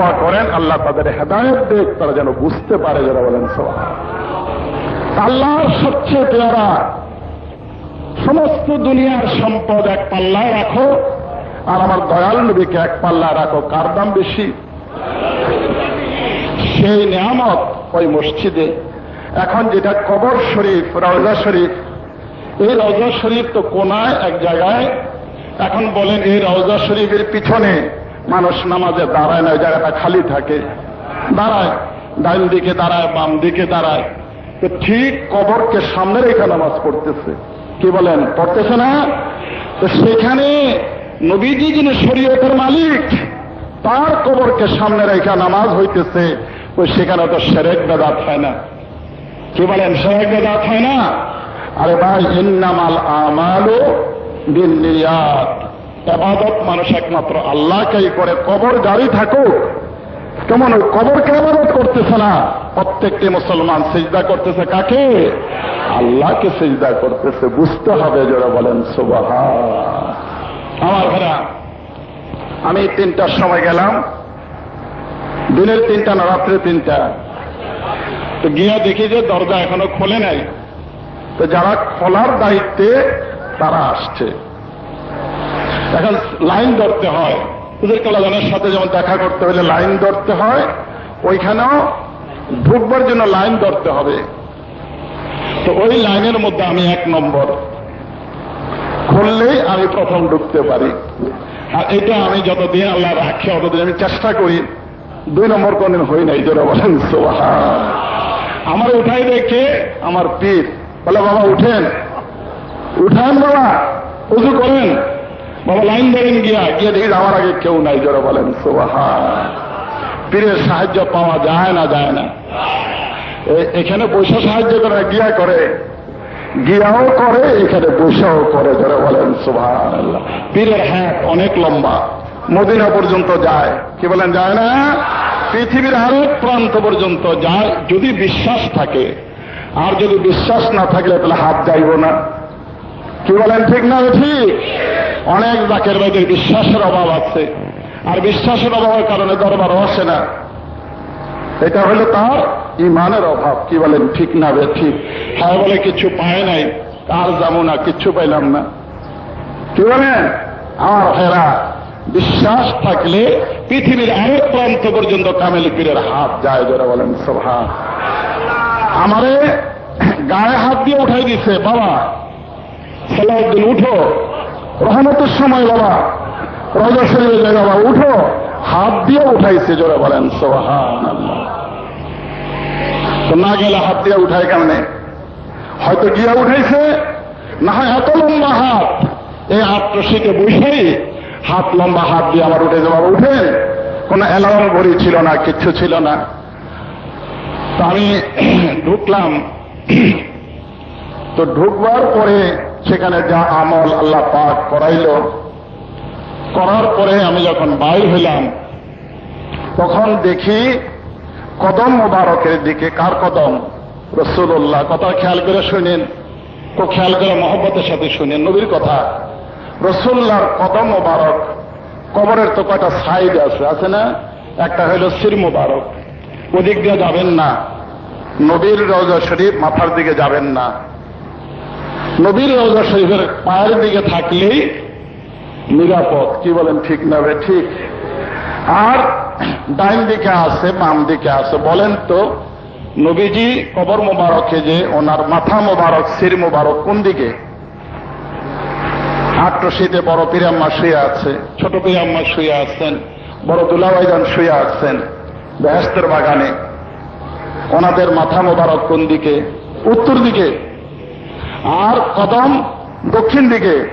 দোয়া করেন, আল্লাহ তাদের হেদায়ত দেখ তারা যেন বুঝতে পারে যারা বলেন সবাই আল্লাহর সবচেয়ে পেয়ারা, সমস্ত দুনিয়ার সম্পদ এক পাল্লায় রাখো, আর আমার দয়াল নবীকে এক পাল্লায় রাখো। কার দাম বেশি? সেই নিয়ামত ওই মসজিদে। এখন যেটা কবর শরীফ, রওজা শরীফ, এই রওজা শরীফ তো কোনায়, এক জায়গায়। এখন বলেন এই রওজা শরীফের পিছনে মানুষ নামাজে দাঁড়ায় না, ওই জায়গাটা খালি থাকে। দাঁড়ায় ডাইন দিকে দাঁড়ায়, বাম দিকে দাঁড়ায়। তো ঠিক কবরকে সামনে রেখে নামাজ পড়তেছে। কি বলেন, পড়তেছে না? তো সেখানে নবীজি যিনি শরীয়তের মালিক, তার কবরকে সামনে রেখা নামাজ হইতেছে, ওই সেখানে তো সেরেক বেদাত হয় না। কি বলেন, সেরেক বেদাত হয় না? আরে ভাই, ইন্নামাল আমালও বিনিয়াত এবাদত মানুষ একমাত্র আল্লাহকেই করে। কবর গাড়ি থাকুক। কেমন? ওই কবরকে করতেছে না। প্রত্যেকটি মুসলমান সিজদা করতেছে কাকে? আল্লাহকে সিজদা করতেছে। বুঝতে হবে যারা বলেন সুবাহা আমার ভাইরা, আমি তিনটার সময় গেলাম। দিনের তিনটা না রাত্রে তিনটা? তো গিয়া দেখি যে দরজা এখনও খোলে নাই। তো যারা খোলার দায়িত্বে তারা আসছে। এখন লাইন ধরতে হয়। হুজুর কালাজানের সাথে যেমন দেখা করতে হলে লাইন ধরতে হয়, ওইখানেও ঢুকবার জন্য লাইন ধরতে হবে। তো ওই লাইনের মধ্যে আমি এক নম্বর। খুললেই আমি প্রথম ঢুকতে পারি। আর এটা আমি যতদিন আল্লাহ রাখি, অতদিন আমি চেষ্টা করি। দুই নম্বর কোনদিন হই নাই যারা বলেন আমার উঠাই দেখে আমার পীর, বলে, বাবা, উঠেন। উঠান বাবা, উজু করেন। বাবা, লাইন ধরেন গিয়া। গিয়ে দেখি আমার আগে কেউ নাই যারা বলেন পীরের সাহায্য পাওয়া যায় না যায় না। এখানে বসে সাহায্য করে না, গিয়া করে। গিয়াও করে, এখানে বসেও করে যারা বলেন সুভান পীরের হ্যাঁ অনেক লম্বা। মদিনা পর্যন্ত যায়। কি বলেন, যায় না? পৃথিবীর আরেক প্রান্ত পর্যন্ত যায়। যদি বিশ্বাস থাকে, আর যদি বিশ্বাস না থাকলে তাহলে হাত যাইব না। কি বলেন, ঠিক না ঠিক? অনেক জাকের বাইদের বিশ্বাসের অভাব আছে। আর বিশ্বাসের অভাবের কারণে দরবার আসে না। এটা হলো তার ইমানের অভাব। কি বলেন, ঠিক না বে ঠিক? হ্যাঁ বলে কিছু পায় নাই। আর যাব না কিচ্ছু পাইলাম না। কি বলেন, আমার হেরা বিশ্বাস থাকলে পৃথিবীর আরেক প্রান্ত পর্যন্ত কামেল পীরের হাত যায় যারা বলেন সভা আমারে গায়ে হাত দিয়ে উঠাই দিছে, বাবা। সালাউদ্দিন উঠো। রহমতের সময় বাবা। রজা যায় বাবা উঠো, হাত দিয়ে উঠাইছে, জোরে বলেন সোহান না গেলে হাত দিয়ে উঠায় কেমনে? হয়তো গিয়া উঠাইছে, না হয় এত লম্বা হাত। এই হাত রশিতে বসেই হাত লম্বা হাত দিয়ে আমার উঠে বাবা, উঠেন। কোন অ্যালার্ম ঘড়ি ছিল না, কিচ্ছু ছিল না। তো আমি ঢুকলাম। তো ঢুকবার পরে সেখানে যা আমল আল্লাহ পাক করাইল। করার পরে আমি যখন বাইর হইলাম, তখন দেখি কদম মোবারকের দিকে কার কদম? রসুল্লাহ কথা খেয়াল করে শুনেন। তো খেয়াল করে মহব্বতের সাথে শুনেন, নবীর কথা। রসুল্লাহর কদম মোবারক, কবরের তো কয়টা সাইড আছে আছে না? একটা হইল সির মোবারক। ওদিক দিয়ে যাবেন না। নবীর রওজা শরীফ মাথার দিকে যাবেন না। নবীর রওজা শরীফের পায়ের দিকে থাকলেই নিরাপদ। কি বলেন, ঠিক না বে? ঠিক। আর ডাইন দিকে আছে, বাম দিকে আছে। বলেন তো, নবীজি কবর মোবারকে যে, ওনার মাথা মোবারক, সির মোবারক, কোন দিকে? আট্রশীতে বড় পিরাম্মা শুয়ে আছে, ছোট পিরাম্মা শুয়ে আছেন, বড় দুলাবাইজান শুয়ে আছেন বেহেস্তের বাগানে। ওনাদের মাথা মোবারক কোন দিকে? উত্তর দিকে। আর কদম দক্ষিণ দিকে,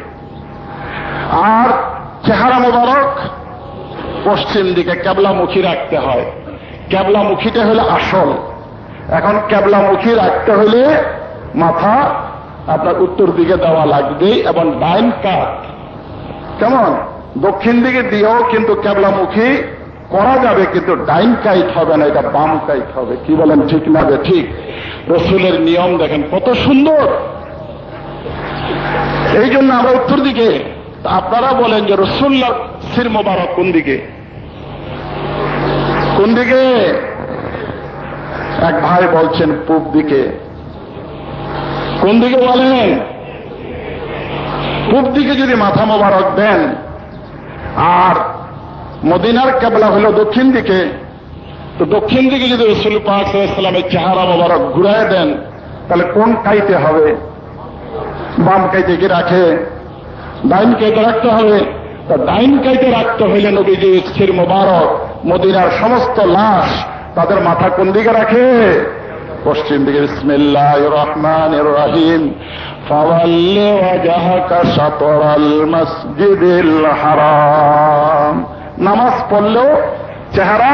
আর চেহারা মোবারক পশ্চিম দিকে, ক্যাবলামুখী রাখতে হয়। ক্যাবলামুখীটা হলে আসল। এখন ক্যাবলামুখী রাখতে হলে মাথা আপনার উত্তর দিকে দেওয়া লাগবে এবং ডাইন কাত। কেমন? দক্ষিণ দিকে দিয়েও কিন্তু ক্যাবলামুখী করা যাবে, কিন্তু ডাইন কাইট হবে না, এটা বাম কাইট হবে। কি বলেন, ঠিক না ঠিক। রসুলের নিয়ম দেখেন, কত সুন্দর। এই জন্য আমরা উত্তর দিকে, আপনারা বলেন যে রসুল্লাহ সির মোবারক কোন দিকে? কোন দিকে? এক ভাই বলছেন পূব দিকে। কোন দিকে বলেন? পূব দিকে যদি মাথা মোবারক দেন, আর মদিনার কেবলা হলো দক্ষিণ দিকে, তো দক্ষিণ দিকে যদি রসুল পাকের চেহারা মোবারক ঘুরাই দেন, তাহলে কোন কাইতে হবে? বামকে দিকে রাখে, ডাইন কেটে রাখতে হবে। তা ডাইন কাইতে রাখতে হইলে নবীজি স্থির মোবারক, মদিনার সমস্ত লাশ তাদের মাথা কোন দিকে রাখে? পশ্চিম দিকে ইসমিল্লাহ রহমান রাহিম। হারাম। নামাজ পড়লেও চেহারা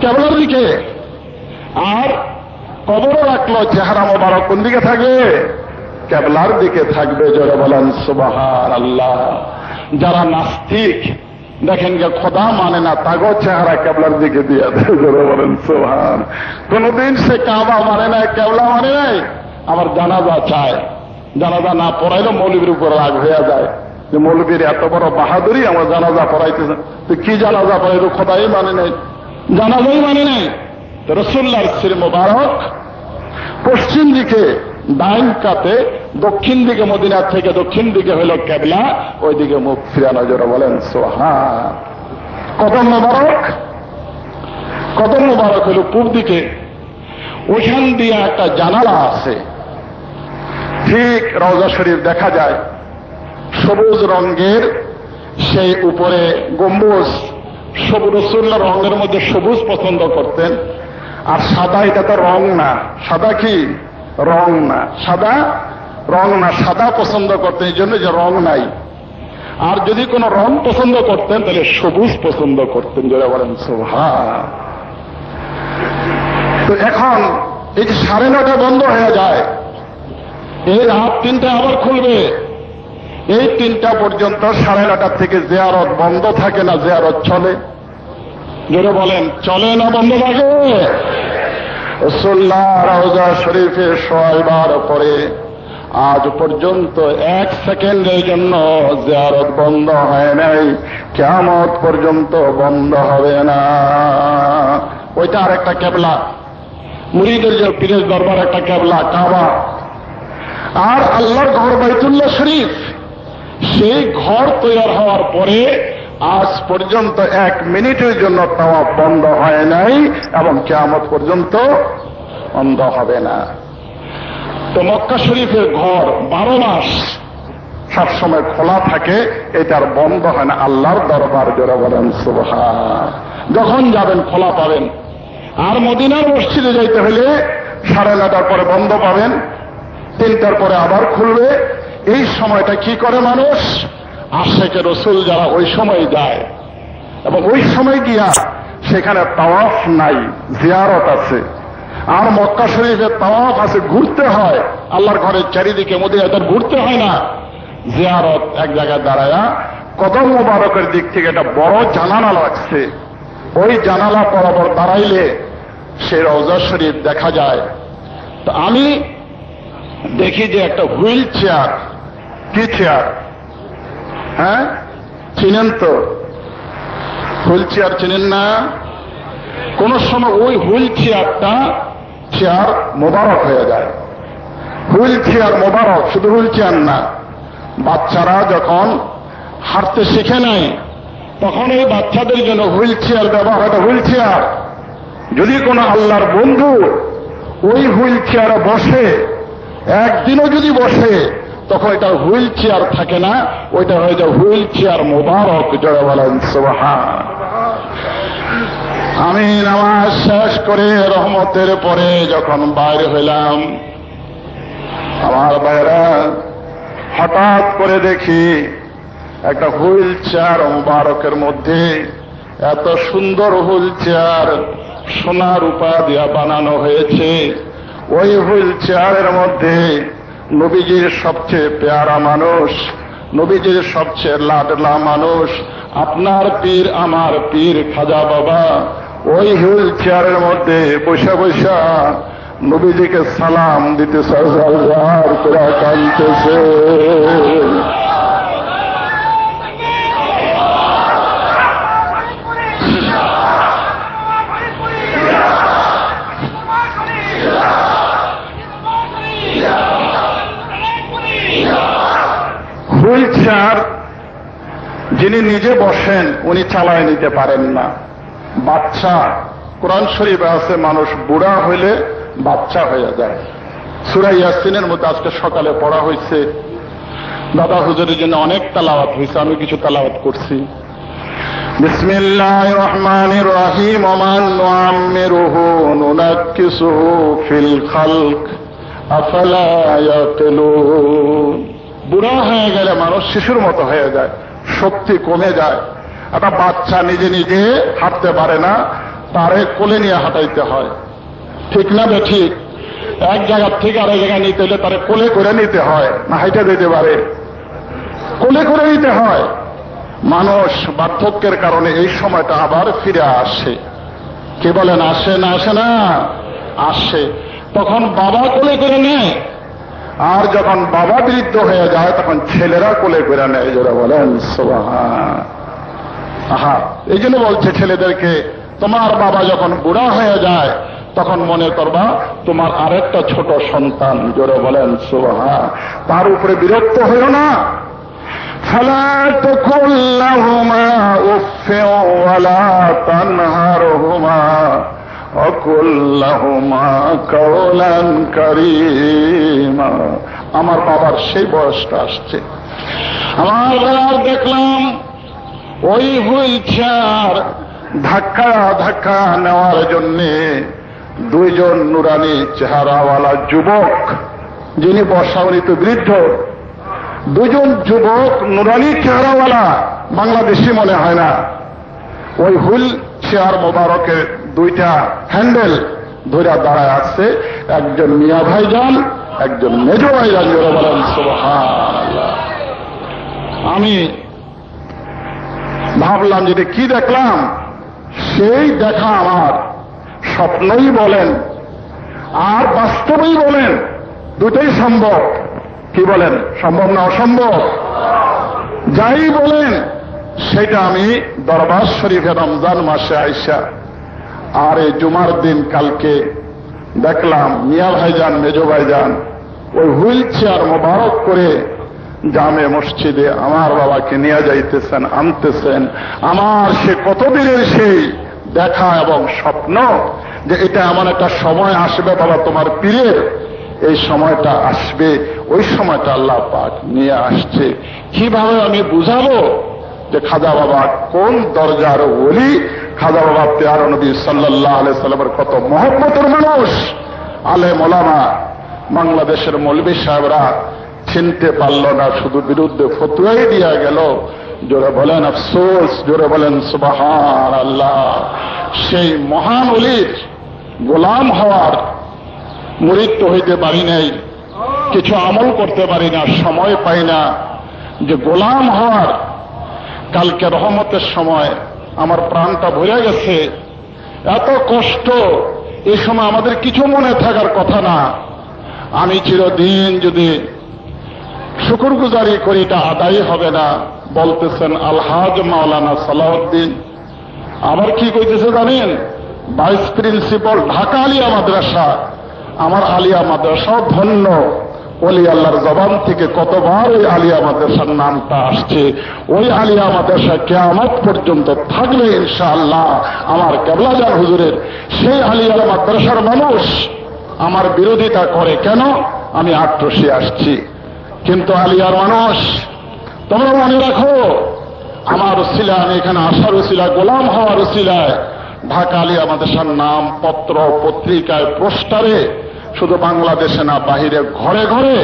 কেবলের দিকে, আর কবরও রাখল চেহারা মোবারক কোন দিকে থাকে? কেবলার দিকে থাকবে জোরে বলেন সুবাহার আল্লাহ যারা নাস্তিক, দেখেন যে খোদা মানে না, তাগো চেহারা কেবলার দিকে দিয়ে দেয়, জোরে বলেন সুবাহার কোনদিন সে কাবা মানে নাই কেবলা মানে নাই। আমার জানাজা চায়। জানাজা না পড়াইলে মৌলবীর উপর রাগ হয়ে যায়। যে মৌলবীর এত বড় বাহাদুরি, আমার জানাজা পড়াইতেছে। তো কি জানাজা পড়াইল খোদাই মানে নাই। জানাজাই মানে নাই। রসুল্লার শ্রী মোবারক পশ্চিম দিকে ডাইন কাতে দক্ষিণ দিকে মদিনার থেকে দক্ষিণ দিকে হইল কেবলা ওই দিকে মুখ ফিরানো জোরে বলেন সোহা কদম মোবারক কদম মোবারক হইল পূব দিকে। ওইখান দিয়ে একটা জানালা আছে। ঠিক রওজা শরীফ দেখা যায়, সবুজ রঙের সেই উপরে গম্বুজ, সবুজ রসুল্লা রঙের মধ্যে সবুজ পছন্দ করতেন। আর সাদা এটা তো রং না, সাদা কি? রং না, সাদা রং না, সাদা পছন্দ করতেন, এই জন্য যে রং নাই। আর যদি কোনো রং পছন্দ করতেন, তাহলে সবুজ পছন্দ করতেন যারা বলেন সোভা তো এখন, এই যে সাড়ে নটা বন্ধ হয়ে যায়, এই রাত তিনটা আবার খুলবে। এই তিনটা পর্যন্ত সাড়ে নটার থেকে জেয়ারত বন্ধ থাকে না, জেয়ারত চলে। জোরে বলেন, চলে না বন্ধ থাকে? রসুল্লাহ রওজা শরীফে শোয়াইবার পরে আজ পর্যন্ত এক সেকেন্ডের জন্য জিয়ারত বন্ধ হয় নাই। কেমত পর্যন্ত বন্ধ হবে না। ওইটা আর একটা কেবলা। মুড়িদের যে পীরের দরবার একটা কেবলা, কাবা। আর আল্লাহর ঘর বাইতুল্লাহ শরীফ। সেই ঘর তৈরি হওয়ার পরে আজ পর্যন্ত এক মিনিটের জন্য তাওয়া বন্ধ হয় নাই এবং কেমত পর্যন্ত বন্ধ হবে না। তো মক্কা শরীফের ঘর বারো মাস সবসময় খোলা থাকে, এটার বন্ধ হয় না, আল্লাহর দরবার জোরে বলেন সুবহা যখন যাবেন, খোলা পাবেন। আর মদিনার মসজিদে যাইতে হলে সাড়ে নটার পরে বন্ধ পাবেন, তিনটার পরে আবার খুলবে। এই সময়টা কি করে মানুষ? আশেকে রসুল যারা ওই সময় যায়, এবং ওই সময় গিয়া সেখানে তাওয়াফ নাই, জিয়ারত আছে। আর মক্কা শরীফের তাওয়াফ আছে, ঘুরতে হয়। আল্লাহর ঘরের চারিদিকে মদিনাতে ঘুরতে হয় না। জিয়ারত এক জায়গায় দাঁড়ায়া, কদম মোবারকের দিক থেকে একটা বড় জানালা লাগছে। ওই জানালা বরাবর দাঁড়াইলে সে রওজা শরীফ দেখা যায়। তো আমি দেখি যে একটা হুইল চেয়ার। কি চেয়ার? হ্যাঁ? চিনেন তো? হুইল চেয়ার চিনেন না? কোন সময় ওই হুইল চেয়ারটা, চেয়ার মোবারক হয়ে যায়। হুইল চেয়ার মোবারক, শুধু হুইল চেয়ার না, বাচ্চারা যখন হাঁটতে শিখে নাই তখন ওই বাচ্চাদের জন্য হুইল চেয়ার ব্যবহার হয়। Wheelchair. যদি কোনো আল্লাহর বন্ধু ওই হুইল চেয়ারে বসে, একদিনও যদি বসে, তখন এটা হুইল চেয়ার থাকে না, ওইটা হয়ে যায় হুইল চেয়ার মোবারক, জয় বলেন সোহা আমি নামাজ শেষ করে রহমতের পরে যখন বাইরে হইলাম, আমার বাইরা হঠাৎ করে দেখি একটা হুইল চেয়ার মোবারকের মধ্যে এত সুন্দর হুইল চেয়ার সোনা রূপা দিয়া বানানো হয়েছে। ওই হুইল চেয়ারের মধ্যে নবীজির সবচেয়ে পেয়ারা মানুষ, নবীজির সবচেয়ে লাডলা মানুষ, আপনার পীর আমার পীর খাজা বাবা ওই হুইল চেয়ারের মধ্যে বৈশা বৈশা নবীজিকে সালাম দিতে কানতেছে হুইল চেয়ার যিনি নিজে বসেন, উনি চালায় নিতে পারেন না। বাচ্চা। কোরআন শরীফে আছে, মানুষ বুড়া হইলে বাচ্চা হয়ে যায়। সুরাই ইয়াসিনের মধ্যে আজকে সকালে পড়া হয়েছে দাদা হুজুরের জন্য অনেক তালাওয়াত হয়েছে আমি কিছু তালাওয়াত করছি। ওমান নুআম্মিরুহু নুনাক্কিসুহু ফিল খালক, আফালা ইয়াকিলুন বুড়া হয়ে গেলে মানুষ শিশুর মতো হয়ে যায়, শক্তি কমে যায়। একটা বাচ্চা নিজে নিজে হাঁটতে পারে না, তারে কোলে নিয়ে হাঁটাইতে হয়। ঠিক না বে ঠিক? এক জায়গার থেকে আরেক জায়গায় নিতে হলে তারে কোলে করে নিতে হয়, না হাইটা দিতে পারে। কোলে করে নিতে হয়। মানুষ বার্ধক্যের কারণে এই সময়টা আবার ফিরে আসে। কে বলেন, আসে না আসে না? আসে। তখন বাবা কোলে করে নেয়। আর যখন বাবা বৃদ্ধ হয়ে যায়, তখন ছেলেরা কোলে করে নেয় যারা বলেন, সোবাহান। আহা এই জন্য বলছে ছেলেদেরকে তোমার বাবা যখন বুড়া হয়ে যায় তখন মনে করবা তোমার আরেকটা ছোট সন্তান জোরে বলেন সোহা তার উপরে বিরক্ত হইও না فلا تقل لهما اف ولا تنهرهما وقل لهما قولا كريما আমার বাবার সেই বয়সটা আসছে আমার বেলার দেখলাম ওই হুইল চেয়ার ধাক্কা ধাক্কা নেওয়ার জন্যে দুইজন নুরানি চেহারাওয়ালা যুবক, যিনি বর্ষাবলিত বৃদ্ধ দুজন যুবক নুরানি চেহারাওয়ালা, বাংলাদেশি মনে হয় না ওই হুইল চেয়ার মোবারকের দুইটা হ্যান্ডেল ধরে দাঁড়ায় আছে, একজন মিয়া ভাইজান, একজন মেজ বলেন, সুবহানাল্লাহ। আমি ভাবলাম যে এটা কি দেখলাম, সেই দেখা আমার। স্বপ্নই বলেন, আর বাস্তবেই বলেন, দুটোই সম্ভব। কি বলেন, সম্ভব না অসম্ভব? যাই বলেন, সেটা আমি দরবার শরীফে রমজান মাসে আইসা, আর এই জুমার দিন কালকে দেখলাম মিয়া ভাইজান, মেজ ভাইজান, ওই হুইল চেয়ার মোবারক করে জামে মসজিদে আমার বাবাকে নিয়ে যাইতেছেন, আনতেছেন। আমার সে কতদিনের সেই দেখা এবং স্বপ্ন যে এটা এমন একটা সময় আসবে বাবা, তোমার পীরের। এই সময়টা আসবে, ওই সময়টা আল্লাহ পাক নিয়ে আসছে। কীভাবে আমি বুঝাবো যে খাজা বাবা কোন দরজার বলি খাজা বাবা তেয়ার নবী সাল্লাহ আলাই সাল্লামের কত মহব্বতের মানুষ। আলে মোলামা বাংলাদেশের মৌলবী সাহেবরা চিনতে পারল না, শুধু বিরুদ্ধে ফতুয়াই দিয়া গেল। জোরে বলেন, আফসোস, জোরে বলেন সুবাহান আল্লাহ সেই মহান অলির গোলাম হওয়ার মুরিত হইতে পারি নাই। কিছু আমল করতে পারি না, সময় পাই না। যে গোলাম হওয়ার কালকে রহমতের সময় আমার প্রাণটা ভরে গেছে। এত কষ্ট এই সময় আমাদের কিছু মনে থাকার কথা না। আমি চিরদিন যদি শুকুর গুজারি করি এটা আদায় হবে না। বলতেছেন আলহাজ মাওলানা সালাউদ্দিন। আবার কি কইতেছে জানেন? ভাইস প্রিন্সিপাল ঢাকা আলিয়া মাদ্রাসা। আমার আলিয়া মাদ্রাসাও ধন্য। ওলি আল্লাহর জবান থেকে কতবার ওই আলিয়া মাদ্রাসার নামটা আসছে। ওই আলিয়া মাদ্রাসা কেয়ামত পর্যন্ত থাকলে ইনশাআল্লাহ। আমার কেবলাজার হুজুরের সেই আলিয়া মাদ্রাসার মানুষ আমার বিরোধিতা করে কেন? আমি আক্রোশে আসছি। কিন্তু আলিয়ার মানুষ, তোমরা মনে রাখো, আমার উসিলা আমি এখানে আসার উসিলা গোলাম হওয়ার উসিলায় ঢাকা আলিয়া মাদ্রাসার নাম পত্র পত্রিকায় পোস্টারে শুধু বাংলাদেশে না, বাহিরে ঘরে ঘরে,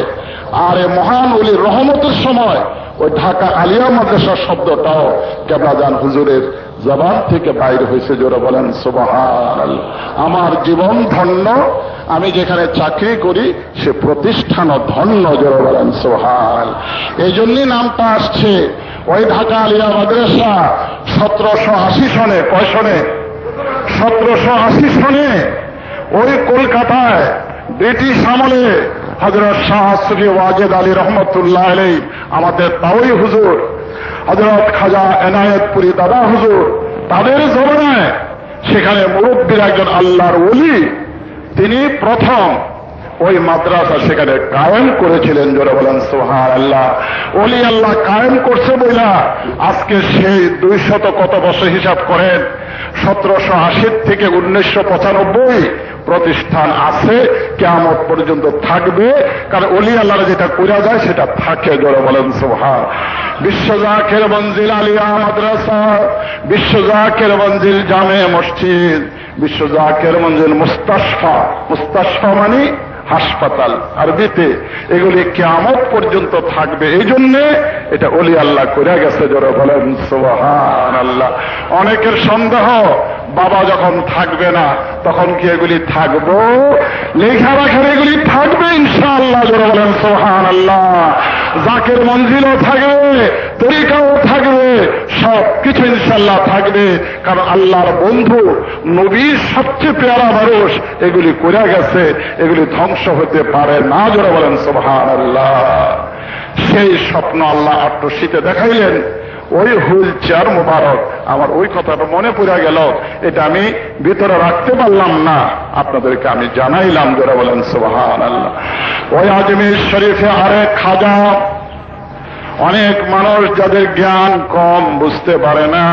আর মহান অলির রহমতের সময় ওই ঢাকা আলিয়া মাদ্রাসার শব্দটাও কেবলাজান হুজুরের জবান থেকে বাইরে হয়েছে, জোরে বলেন সুবহান আমার জীবন ধন্য, আমি যেখানে চাকরি করি, সে প্রতিষ্ঠানও ধন্য, জোরে বলেন সোহাল এই জন্যই নামটা আসছে, ওই ঢাকা আলিয়া মাদ্রাসা সতেরোশো আশি সনে, কয় সনে? সতেরোশো আশি সনে, ওই কলকাতায় ব্রিটিশ আমলে হজরত শাহ শ্রী ওয়াজেদ আলী রহমতুল্লাহ আলী আমাদের তাওই হুজুর হজরত খাজা এনায়েতপুরি দাদা হুজুর, তাদের জমানায় সেখানে মুরব্বীর একজন আল্লাহর ওলি, তিনি প্রথম ওই মাদ্রাসা সেখানে কায়েম করেছিলেন, জোরে বলেন সোহার আল্লাহ অলি আল্লাহ কায়েম করছে বইলা আজকে সেই দুইশত কত বছর হিসাব করেন? সতেরোশো আশির থেকে উনিশশো পঁচানব্বই প্রতিষ্ঠান আছে কেমন পর্যন্ত থাকবে। কারণ অলি আল্লাহরা যেটা করা যায় সেটা থাকে জোরে বলেন সোহার বিশ্বজাকের মঞ্জিল আলিয়া মাদ্রাসা, বিশ্বজাকের মঞ্জিল জামে মসজিদ, বিশ্বজাকের মঞ্জিল মুস্তাসফা মুস্তাসফা মানে হাসপাতাল, আরবিতে। এগুলি কেমত পর্যন্ত থাকবে। এই জন্যে এটা অলি আল্লাহ করে গেছে জোরে বলেন সোহান আল্লাহ অনেকের সন্দেহ, বাবা যখন থাকবে না, তখন কি এগুলি থাকব? লেখা রাখার এগুলি থাকবে ইনশাআল্লাহ, জোরে বলেন সোহান আল্লাহ জাকের মঞ্জিলও থাকবে তরিকাও থাকবে সব কিছু ইনশাল্লাহ থাকবে। কারণ আল্লাহর বন্ধু, নবীর সবচেয়ে পেয়ারা মানুষ, এগুলি করে গেছে, এগুলি ধ্বংস হতে পারে না, জোরে বলেন সোহান আল্লাহ সেই স্বপ্ন আল্লাহ আত্মশীতে দেখাইলেন। ওই হুইল চেয়ার মোবারক, আমার ওই কথাটা মনে পড়ে গেল, এটা আমি ভিতরে রাখতে পারলাম না। আপনাদেরকে আমি জানাইলাম যারা বলেন সোহান আল্লাহ ওই আজমির শরীফে আরেক খাজা অনেক মানুষ যাদের জ্ঞান কম বুঝতে পারে না,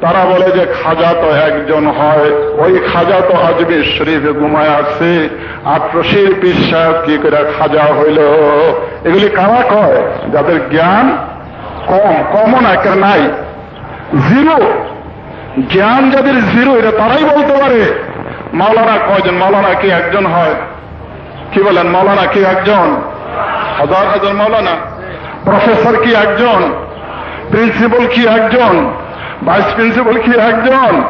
তারা বলে যে খাজা তো একজন হয়। ওই খাজা তো আজমির শরীফে ঘুমায় আছে। আট্রসির পীর সাহেব কি করে খাজা হইল? এগুলি কারা কয়? যাদের জ্ঞান কম, কমও না একটা নাই। জিরো। জ্ঞান যাদের জিরো, এটা তারাই বলতে পারে। মাওলানা কয়জন? মাওলানা কি একজন হয়? কি বলেন? মাওলানা কি একজন? হাজার হাজার মাওলানা। প্রফেসর কি একজন? প্রিন্সিপাল কি একজন? ভাইস প্রিন্সিপাল কি একজন?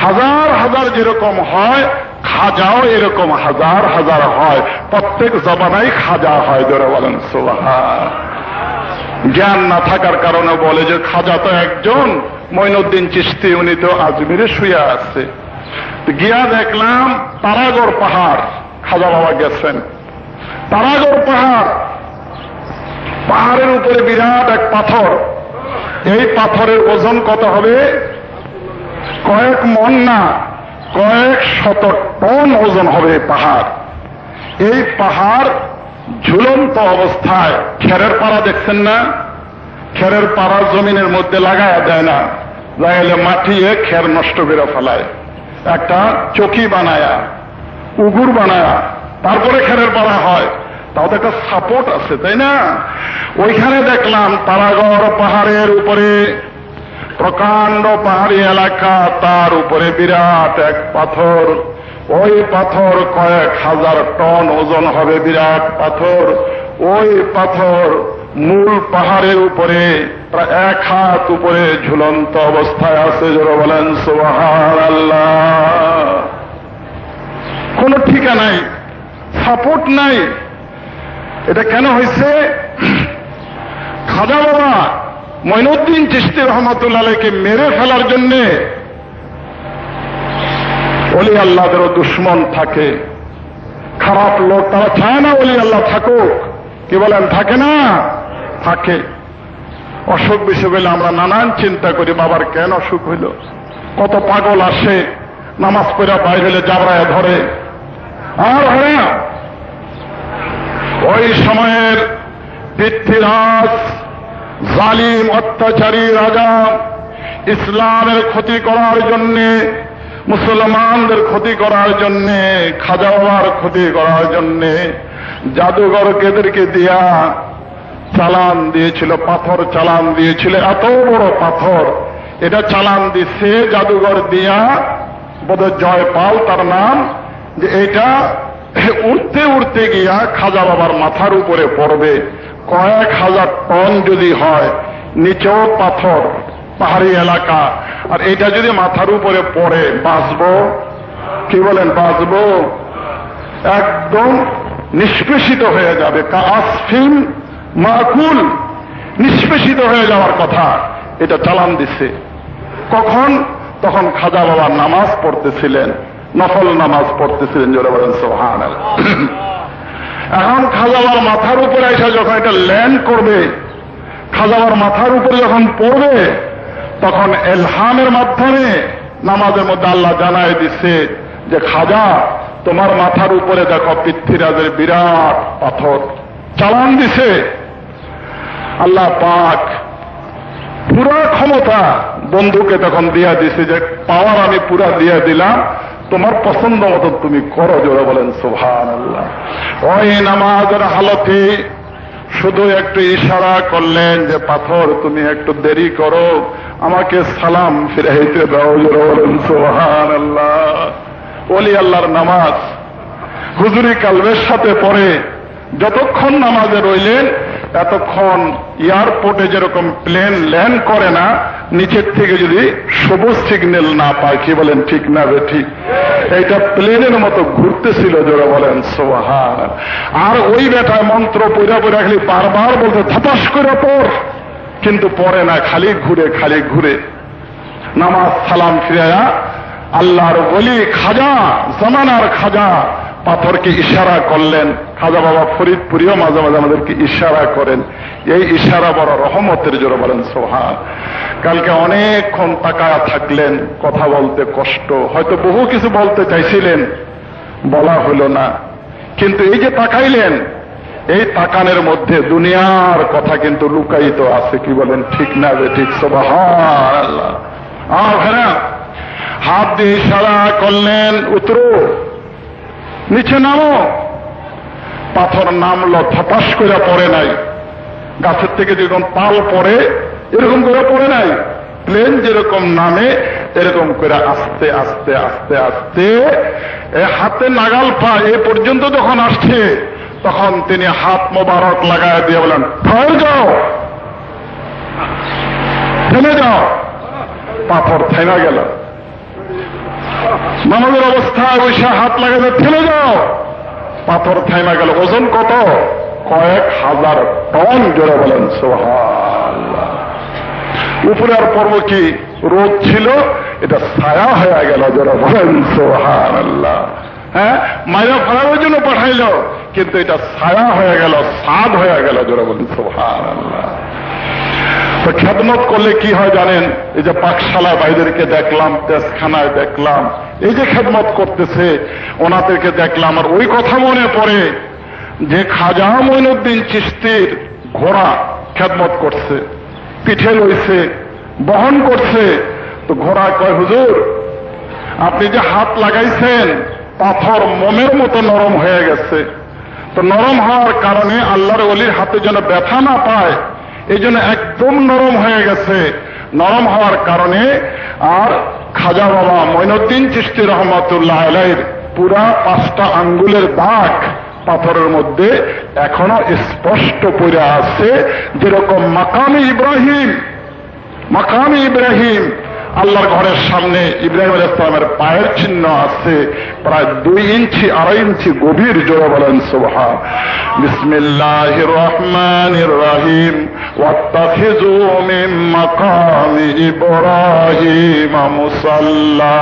হাজার হাজার যেরকম হয়, খাজাও এরকম হাজার হাজার হয়। প্রত্যেক জমানাই খাজা হয় ধরে বলেন সোহা জ্ঞান না থাকার কারণে বলে যে খাজা তো একজন। মইনুদ্দিন চিস্তি উনি তো আজমিরে শুয়ে আছে। গিয়া দেখলাম তারাগড় পাহাড়। খাজা বাবা গেছেন। তারাগড় পাহাড়। পাহাড়ের উপরে বিরাট এক পাথর। এই পাথরের ওজন কত হবে? কয়েক মন না, কয়েক শত টন ওজন হবে পাহাড়। এই পাহাড় ঝুলন্ত অবস্থায়, খেরের পাড়া দেখছেন না? খেরের পাড়া জমিনের মধ্যে লাগায়া দেয় না। লাগাইলে মাটিয়ে খের নষ্ট করে ফেলায়। একটা চকি বানায়া, উগুর বানায়া, তারপরে খেরের পাড়া হয়। তাও একটা সাপোর্ট আছে, তাই না? ওইখানে দেখলাম তারাগড় পাহাড়ের উপরে, প্রকাণ্ড পাহাড়ি এলাকা, তার উপরে বিরাট এক পাথর। ওই পাথর কয়েক হাজার টন ওজন হবে, বিরাট পাথর। ওই পাথর মূল পাহাড়ের উপরে, প্রায় এক হাত উপরে ঝুলন্ত অবস্থায় আছে যারা বলেন আল্লাহ কোন ঠিকা নাই সাপোর্ট নাই। এটা কেন হয়েছে? খাজা বাবা মইনুদ্দিন চিস্তি রহমতুল্লাহকে মেরে ফেলার জন্যে অলি আল্লাহদেরও দুশ্মন থাকে। খারাপ লোক তারা চায় না অলি আল্লাহ থাকুক। কি বলেন, থাকে না? থাকে। অসুখ বিসুখ হইলে আমরা নানান চিন্তা করি, বাবার কেন অসুখ হইল? কত পাগল আসে, নামাজ পড়া বাইরে হলে জাবরায় ধরে। আর হয় ওই সময়ের পৃথ্বীরাজ, জালিম অত্যাচারী রাজা ইসলামের ক্ষতি করার জন্যে, মুসলমানদের ক্ষতি করার জন্যে খাজা বাবার ক্ষতি করার জন্যে জাদুঘর কেদেরকে দিয়া চালান দিয়েছিল, পাথর চালান দিয়েছিল, এত বড় পাথর। এটা চালান দিচ্ছে জাদুঘর দিয়া বোধ জয়পাল তার নাম, যে এটা উঠতে উঠতে গিয়া খাজা বাবার মাথার উপরে পড়বে। কয়েক হাজার টন যদি হয়, নিচেও পাথর, পাহাড়ি এলাকা। আর এটা যদি মাথার উপরে পড়ে, বাঁচব? কি বলেন, বাঁচব? একদম নিষ্পেষিত হয়ে যাবে। কাসফিন মাকুল। নিষ্পেষিত হয়ে যাওয়ার কথা। এটা চালান দিছে। কখন? তখন খাজা বাবা নামাজ পড়তেছিলেন। নফল নামাজ পড়তেছিলেন জোরে বলেন সোহান এখন খাজাবার মাথার উপরে এসে যখন এটা ল্যান্ড করবে খাজাবার মাথার উপরে যখন পড়বে, তখন এলহামের মাধ্যমে নামাজের মধ্যে আল্লাহ জানায় দিচ্ছে যে, খাজা, তোমার মাথার উপরে দেখো পৃথ্বীরাজের বিরাট পাথর। চালান দিছে। আল্লাহ পাক পুরা ক্ষমতা বন্ধুকে তখন দিয়া দিছে যে পাওয়ার আমি পুরা দিয়া দিলাম, তোমার পছন্দ মতো তুমি করো, জোরে বলেন সোহান আল্লাহ ওই নামাজের হালতে শুধু একটু ইশারা করলেন যে, পাথর, তুমি একটু দেরি করো, আমাকে সালাম ফিরাইতে দাও, জোরে বলেন সোহান আল্লাহ ওলি আল্লাহর নামাজ, হুজুরি কালবের সাথে পড়ে যতক্ষণ নামাজে রইলেন এতক্ষণ এয়ারপোর্টে যেরকম প্লেন ল্যান্ড করে না, নিচের থেকে যদি সবুজ সিগন্যাল না পায়, কি বলেন, ঠিক না বে, ঠিক? এইটা প্লেনের মতো ঘুরতেছিল যারা বলেন সোহান আর ওই বেটায় মন্ত্র পইরা পইরা খালি বারবার বলতে, ধপাস করে পর কিন্তু পরে না, খালি ঘুরে খালি ঘুরে। নামাজ সালাম ফিরায়া, আল্লাহর বলি খাজা, জমানার খাজা পাথরকে ইশারা করলেন। খাজা বাবা ফরিদপুরিও মাঝে মাঝে আমাদেরকে ইশারা করেন। এই ইশারা বড় রহমতের জোরে বলেন সোহান কালকে অনেকক্ষণ তাকায়া থাকলেন, কথা বলতে কষ্ট। হয়তো বহু কিছু বলতে চাইছিলেন, বলা হলো না। কিন্তু এই যে তাকাইলেন, এই তাকানের মধ্যে দুনিয়ার কথা কিন্তু লুকায়িত আছে, কি বলেন, ঠিক না যে ঠিক আল্লাহ আর হাত দিয়ে ইশারা করলেন, উতরো। নিচে নামো। পাথর নামলো থপাস করে পড়ে নাই। গাছের থেকে যেরকম পাল পড়ে, এরকম করে পড়ে নাই। প্লেন যেরকম নামে, এরকম করে আস্তে আস্তে আস্তে আস্তে এ হাতে নাগাল পা এ পর্যন্ত যখন আসছে, তখন তিনি হাত মোবারক লাগায় দিয়ে বলেন ফের যাও। থেমে যাও। পাথর থেমে গেল। নামাজের অবস্থায় বসে হাত লাগাতে থেমে যাও। পাথর থেমে গেল, ওজন কত? কয়েক হাজার টন, জোরে বলেন উপরে আর পর্ব কি? রোদ ছিল, এটা ছায়া হয়ে গেল যারা বলেন সোহান আল্লাহ হ্যাঁ? মায়া ফেরানোর জন্য পাঠাইল, কিন্তু এটা ছায়া হয়ে গেল সাদ হয়ে গেল যারা বলেন সোহান আল্লাহ তো খেদমত করলে কি হয় জানেন? এই যে পাকশালা বাইদেরকে দেখলাম তেজখানায় দেখলাম, এই যে খেদমত করতেছে, ওনাদেরকে দেখলাম, আর ওই কথা মনে পড়ে যে খাজা মইনুদ্দিন চিস্তির ঘোড়া খেদমত করছে, পিঠে রয়েছে বহন করছে। তো ঘোড়া কয়, হুজুর, আপনি যে হাত লাগাইছেন, পাথর মমের মতো নরম হয়ে গেছে। তো নরম হওয়ার কারণে আল্লাহর অলির হাতে যেন ব্যথা না পায় এই জন্য একদম নরম হয়ে গেছে। নরম হওয়ার কারণে আর খাজা বাবা মইনুদ্দিন চিস্তি রহমতুল্লাহ আলাইয়ের পুরা পাঁচটা আঙ্গুলের দাগ পাথরের মধ্যে এখনও স্পষ্ট পড়ে আছে। যেরকম মাকামি ইব্রাহিম মাকামি ইব্রাহিম আল্লাহর ঘরের সামনে ইব্রাহিম ইসলামের পায়ের চিহ্ন আছে প্রায় দুই ইঞ্চি আড়াই ইঞ্চি গভীর জোরে বলেন সোভা বিসমিল্লাহ রহমান রাহিম ওয়াত্তাখিজু মিন মাকামি ইব্রাহিম মুসাল্লা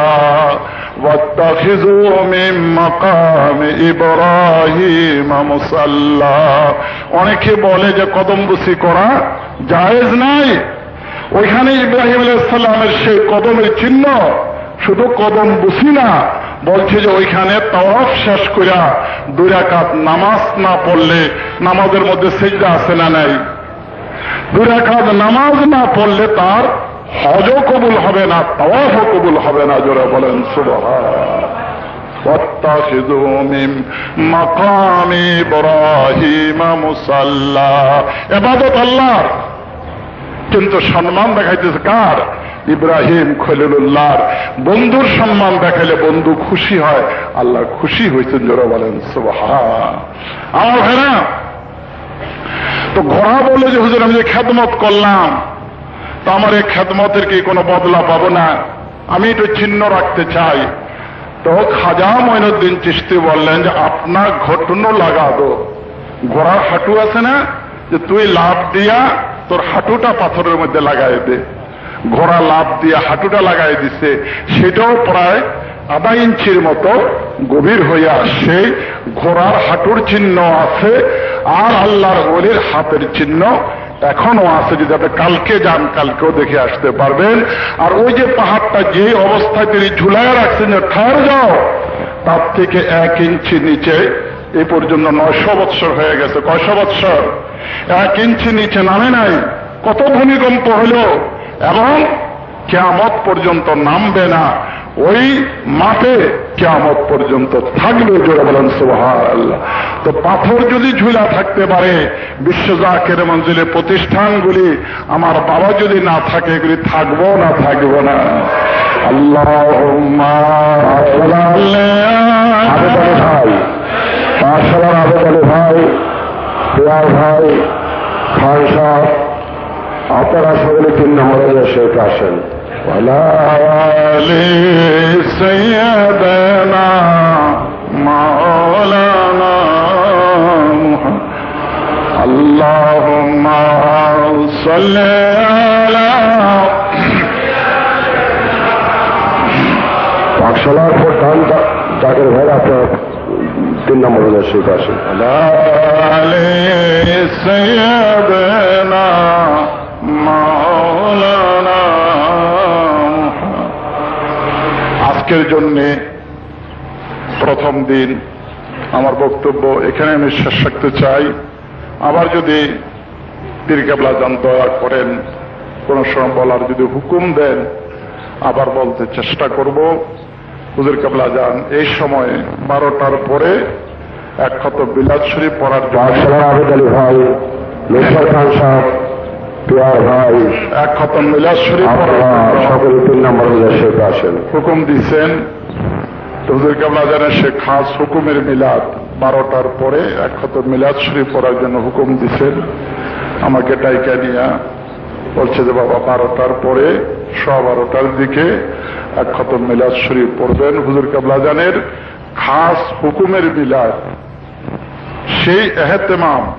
واتخذوا من مقام ইব্রাহিম মুসাল্লা অনেকে বলে যে কদম বুসি করা জায়েজ নাই ওইখানে ইব্রাহিম আলাইসাল্লামের সেই কদমের চিহ্ন শুধু কদম বুঝি না বলছে যে ওইখানে তওয়াফ শেষ করিয়া দুই রাকাত নামাজ না পড়লে নামাজের মধ্যে সেজদা আছে না নাই দুই রাকাত নামাজ না পড়লে তার হজও কবুল হবে না তওয়াফও কবুল হবে না জোরে বলেন সুবহান واتخذوا من مقام إبراهيم مصلى عبادة الله কিন্তু সম্মান দেখাইতেছে কার? ইব্রাহিম খলিলুল্লাহর। বন্ধুর সম্মান দেখাইলে বন্ধু খুশি হয়, আল্লাহ খুশি হয়েছেন জোরা বলেন, সুবহান। আমার ভাইরা, তো ঘোড়া বলে যে, হুজুর, আমি যে খেদমত করলাম, তো আমার এই খেদমতের কি কোনো বদলা পাবো না? আমি একটু চিহ্ন রাখতে চাই। তো খাজা মইনুদ্দিন চিস্তি বললেন যে, আপনার ঘটনো লাগাবো ঘোড়ার হাঁটু আছে না? যে তুই লাভ দিয়া তোর হাঁটুটা পাথরের মধ্যে লাগাই দে। ঘোড়া লাভ দিয়ে হাঁটুটা লাগাই দিছে। সেটাও প্রায় আধা ইঞ্চির মতো গভীর হইয়া সেই ঘোড়ার হাঁটুর চিহ্ন আছে আর আল্লাহর গলির হাতের চিহ্ন এখনও আছে। যদি আপনি কালকে যান, কালকেও দেখে আসতে পারবেন। আর ওই যে পাহাড়টা যে অবস্থায় তিনি ঝুলাইয়া রাখছেন ঠার যাও, তার থেকে এক ইঞ্চি নিচে এ পর্যন্ত নয়শো বৎসর হয়ে গেছে, কয়শো বৎসর? এক ইঞ্চি নিচে নামে নাই, কত ভূমিকম্প হল? এবং কেয়ামত পর্যন্ত নামবে না, ওই মাপে কেয়ামত পর্যন্ত থাকবে, জোরে বলেন সুহাল তো পাথর যদি ঝুলা থাকতে পারে বিশ্বজাকের মঞ্জিলে প্রতিষ্ঠানগুলি, আমার বাবা যদি না থাকে, এগুলি থাকব না থাকব না। আল্লাহ ভাই পাঠশালার আবেদনে ভাই পেয়ার ভাই খান সাহ আপনারা সকলে তিন নম্বরে শেখ আসেন سيدنا مولانا اللهم صل على পাঠশালার প্রধান জাকের ভাই আপনার তিন নম্বর হলো শেখ আসে। আজকের জন্যে প্রথম দিন আমার বক্তব্য এখানে আমি শেষ রাখতে চাই। আবার যদি পীরকাবলা যান, দয়া করেন, কোন সময় বলার যদি হুকুম দেন, আবার বলতে চেষ্টা করব। হুজুর কাবলা যান। এই সময়ে বারোটার পরে এক ক্ষত বিলাদ শরীফ পড়ার জন্য ভাই খান পেয়ার ভাই এক খতম মিলাদ শরীফ সকলে তিন নম্বরে শেখ আসেন। হুকুম দিচ্ছেন হুজুর কেবলা জানেন সে খাস হুকুমের মিলাদ বারোটার পরে এক খতম মিলাদ শরীফ পড়ার জন্য হুকুম দিচ্ছেন আমাকে ডাইকা নিয়া বলছে যে বাবা বারোটার পরে স বারোটার দিকে এক খতম মিলাদ শরীফ পড়বেন হুজুর কেবলা জানের খাস হুকুমের মিলাদ। সেই এহতেমাম,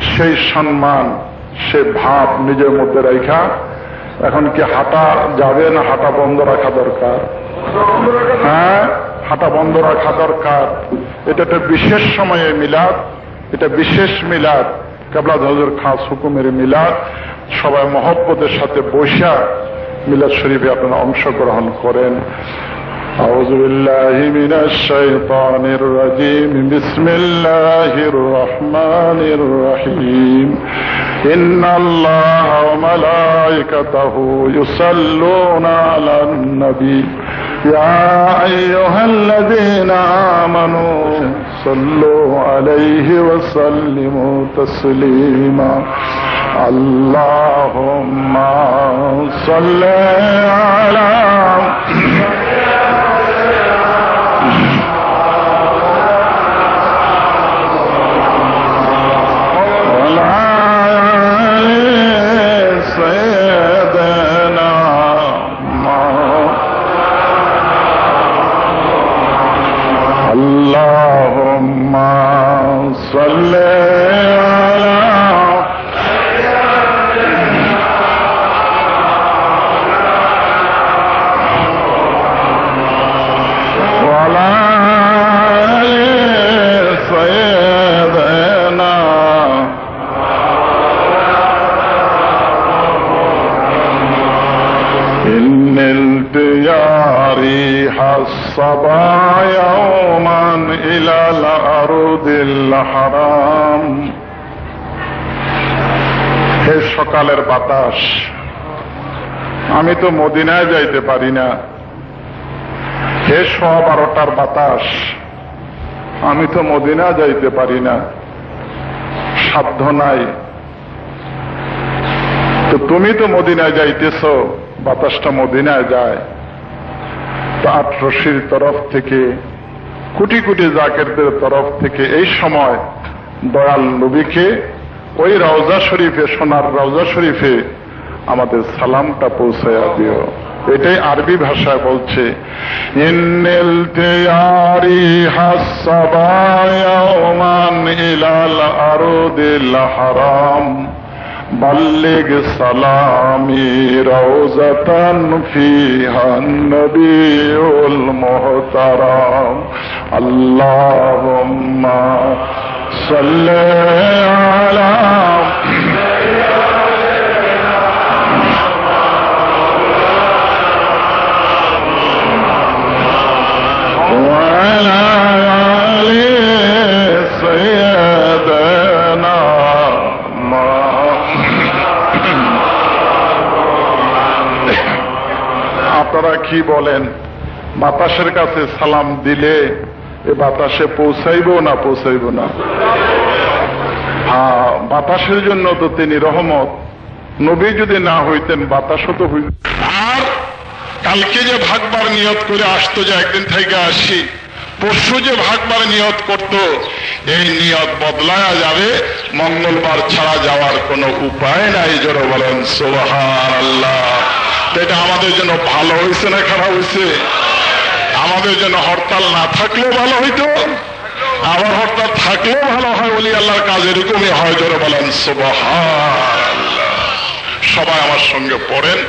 সেই সম্মান, সে ভাব নিজের মধ্যে রেখা এখন কি হাঁটা যাবে না হাঁটা বন্ধ রাখা দরকার? হ্যাঁ হাঁটা বন্ধ রাখা দরকার। এটা একটা বিশেষ সময়ে মিলাদ, এটা বিশেষ মিলাদ। কেবলা হজুর খাস হুকুমের মিলাদ, সবাই মহব্বতের সাথে বৈশা মিলাদ শরীফে আপনারা অংশগ্রহণ করেন أعوذ بالله من الشيطان الرجيم بسم الله الرحمن الرحيم إن الله وملائكته يصلون على النبي يا أيها الذين آمنوا صلوا عليه وسلموا تسليما اللهم صل على إلى الأرض الحرام হে সকালের বাতাস আমি তো মদিনায় যাইতে পারি না হে সোয়া বারোটার বাতাস আমি তো মদিনা যাইতে পারি না সাধ্য নাই তো তুমি তো মদিনায় যাইতেছ বাতাসটা মদিনায় যায় তো আটরশির তরফ থেকে কোটি কোটি জাকেরদের তরফ থেকে এই সময় দয়াল নবীকে ওই রওজা শরীফে, সোনার রওজা শরীফে আমাদের সালামটা পৌঁছায়া দিও। এটাই আরবি ভাষায় বলছে, ইন্নেল তেয়ারি হাসাবায়ামান ইলাল আরদিল হারাম। بلغ سلامی روزتن فیها النبی المحترم اللهم صل على وعلى আপনারা কি বলেন? বাতাসের কাছে সালাম দিলে এ বাতাসে পৌঁছাইব না পৌঁছাইব না? হ্যাঁ বাতাসের জন্য তো তিনি রহমত। নবী যদি না হইতেন, বাতাসও তো হইত আর কালকে যে ভাগবার নিয়ত করে আসতো, যে একদিন থেকে আসি, পরশু যে ভাগবার নিয়ত করত, এই নিয়ত বদলায়া যাবে, মঙ্গলবার ছাড়া যাওয়ার কোনো উপায় নাই, জোর বলেন সোহান আল্লাহ তো এটা আমাদের জন্য ভালো হয়েছে না খারাপ হয়েছে আমাদের জন্য হরতাল না থাকলেও ভালো হইতো আবার হরতাল থাকলেও ভালো হয় বলি আল্লাহর কাজ এরকমই হয় জোরে বলেন সোহান সবাই আমার সঙ্গে পড়েন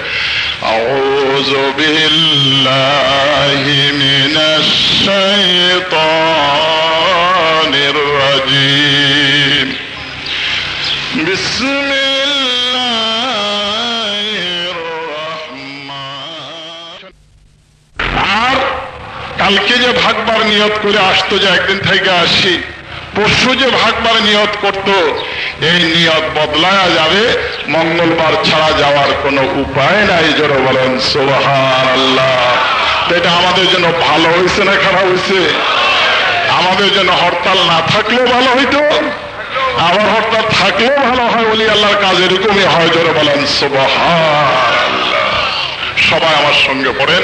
أعوذ بالله নিয়ত করে আসতো যে একদিন থেকে আসি। পরশু যে ভাগবার নিয়ত করত, এই নিয়ত বদলায়া যাবে, মঙ্গলবার ছাড়া যাওয়ার কোনো উপায় নাই, জোরে বলেন সোহান আল্লাহ এটা আমাদের জন্য ভালো হয়েছে না খারাপ হয়েছে আমাদের জন্য হরতাল না থাকলেও ভালো হইতো। আবার হরতাল থাকলেও ভালো হয় বলি আল্লাহর কাজ এরকমই হয়, জোরে বলেন সোহান সবাই আমার সঙ্গে পড়েন।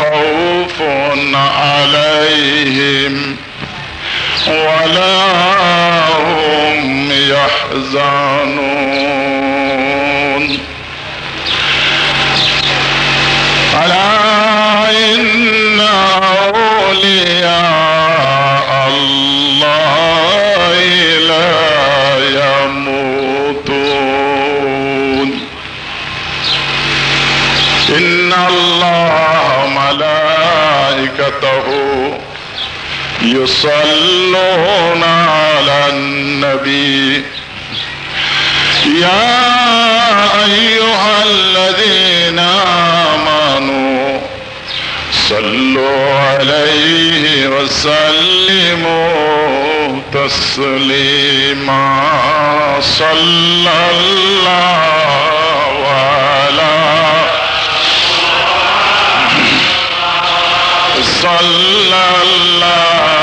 خوف عليهم. ولا يصلون على النبي. يا أيها الذين آمنوا صلوا عليه وسلموا تسليما. صلى الله على صلى الله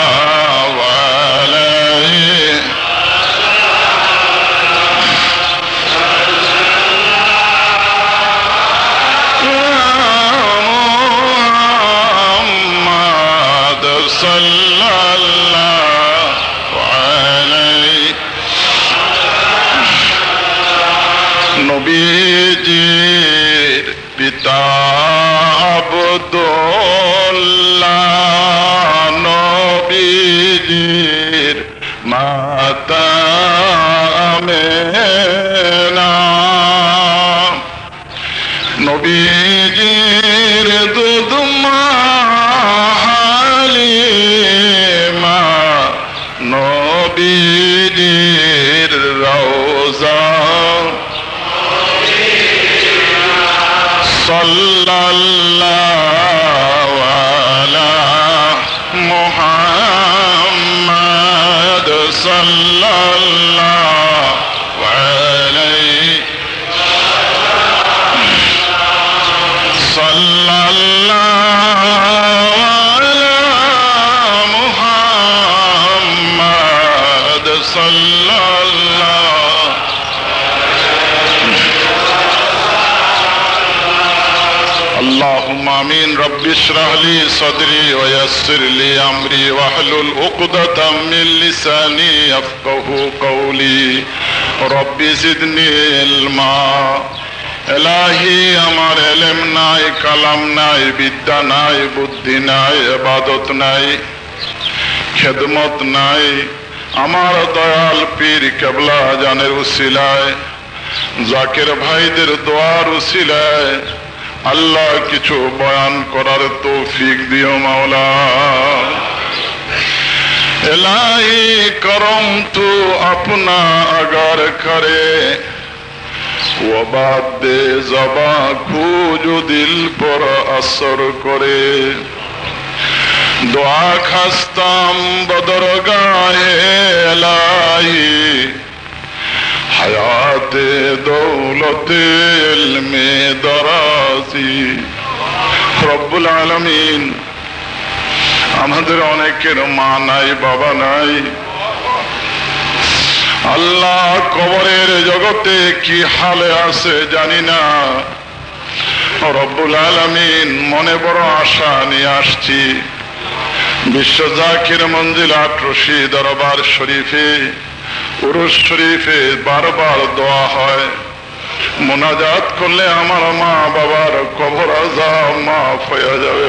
رب اشرح لي صدري ويسر لي امري واحلل عقدة من لساني يفقه قولي رب زدني علما এলাহি আমার এলেম নাই কালাম নাই বিদ্যা নাই বুদ্ধি নাই এবাদত নাই খেদমত নাই আমার দয়াল পীর কেবলা জানের উসিলায় জাকের ভাইদের দোয়ার উসিলায় আল্লাহ কিছু বয়ান করার তৌফিক দিও মাওলা। এলাই করম তু আপনা আগার করে ও বাদ দে জবা খুজ দিল পর আসর করে। দোয়া খাস্তাম বদর গায়ে এলাই। হায়াতে দৌলতে ইলমে দরাজি রব্বুল আলামিন, আমাদের অনেকের মা নাই, বাবা নাই। আল্লাহ কবরের জগতে কি হালে আছে জানি না। রব্বুল আলামিন মনে বড় আশা নিয়ে আসছি। বিশ্ব জাকির মঞ্জিল আটরশি দরবার শরীফে উরুস শরীফে বারবার দোয়া হয়। মোনাজাত করলে আমার মা বাবার কবর আজাব মাফ হয়ে যাবে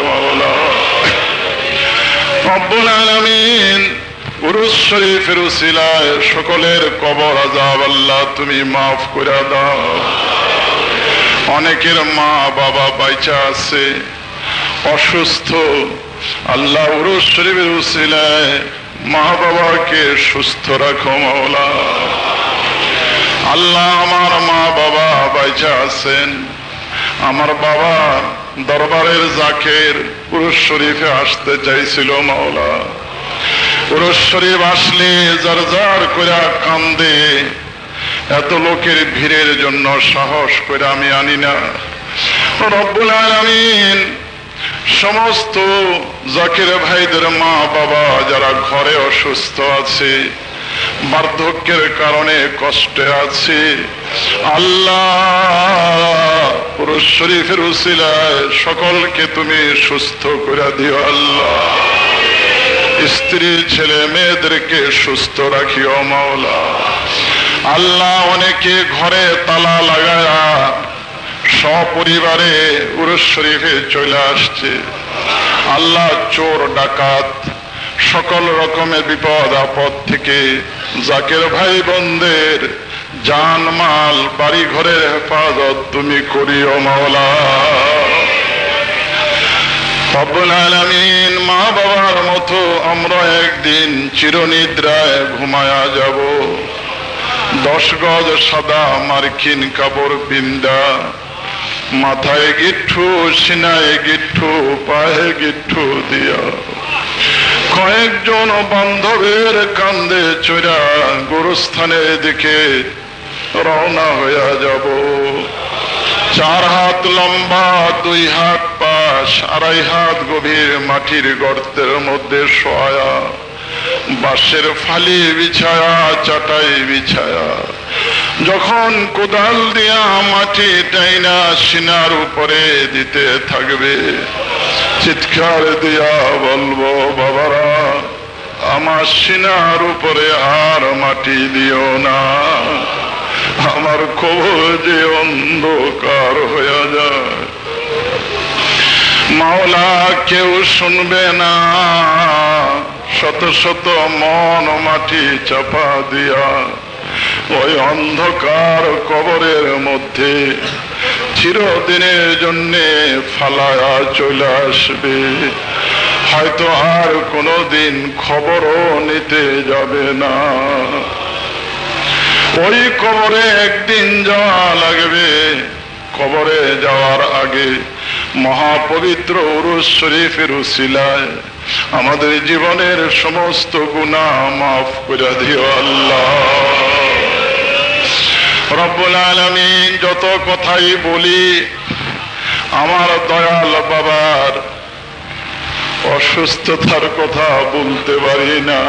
উরুস শরীফের উসিলায় সকলের কবর আজাব আল্লাহ তুমি মাফ করে দাও। অনেকের মা বাবা বাইচা আছে, অসুস্থ। আল্লাহ উরুস শরীফের উসিলায় মা বাবাকে সুস্থ রাখো, মাওলা। আল্লাহ আমার মা বাবা বাইচা আছেন। আমার বাবা দরবারের জাকের পুরুষ শরীফে আসতে চাইছিল, মাওলা। পুরুষ শরীফ আসলে যার যার করে কান্দে। এত লোকের ভিড়ের জন্য সাহস করে আমি আনি না। রব্বুল আলামিন সমস্ত জাকির ভাইদের মা বাবা যারা ঘরে অসুস্থ আছে, বার্ধক্যের কারণে কষ্টে আছে। আল্লাহ, পুরুষ শরীফের সকলকে তুমি সুস্থ করে দিও আল্লাহ। স্ত্রী, ছেলে, মেয়েদেরকে সুস্থ রাখিও মাওলা। আল্লাহ অনেকে ঘরে তালা লাগায়া সপরিবারে উরুস শরীফে চলে আসছে। আল্লাহ চোর, ডাকাত, সকল রকমের বিপদ, আপদ থেকে জাকের ভাই বোনদের জান, মাল বাড়ি ঘরের হেফাজত তুমি করিও মাওলা। আলামিন মা বাবার মতো আমরা একদিন চিরনিদ্রায় ঘুমায়া যাব। দশ গজ সাদা মার্কিন কাপড় পিন্দা মাথায় গিঠু, সিনায় গিঠু, পায়ে গিঠু দিয়া। কয়েকজন বান্ধবের কান্দে চোরা গোরস্থানের দিকে রওনা হইয়া যাব। চার হাত লম্বা, দুই হাত পাশ, আড়াই হাত গভীর মাটির গর্তের মধ্যে শোয়া। বাঁশের ফালি বিছায়া, চাটাই বিছায়া। যখন কোদাল দিয়া মাটি টাইনা সিনার উপরে দিতে থাকবে, চিৎকার দিয়া বলব, বাবারা, আমার সিনার উপরে আর মাটি দিও না। আমার কবজে অন্ধকার হয়ে যায়। মাওলা, কেউ শুনবে না। শত শত মন মাটি চাপা দিয়া ওই অন্ধকার কবরের মধ্যে চিরদিনের জন্যে ফালায়া চলে আসবে। হয়তো আর কোনোদিন খবরও নিতে যাবে না। ওই কবরে একদিন যাওয়া লাগবে। কবরে যাওয়ার আগে মহাপবিত্র উরুস শরীফের উসিলায় আমাদের জীবনের সমস্ত গুণা মাফ করে দিও আল্লাহ। রব্বুল আলমিন যত কথাই বলি, আমার দয়াল বাবার অসুস্থতার কথা বলতে পারি না।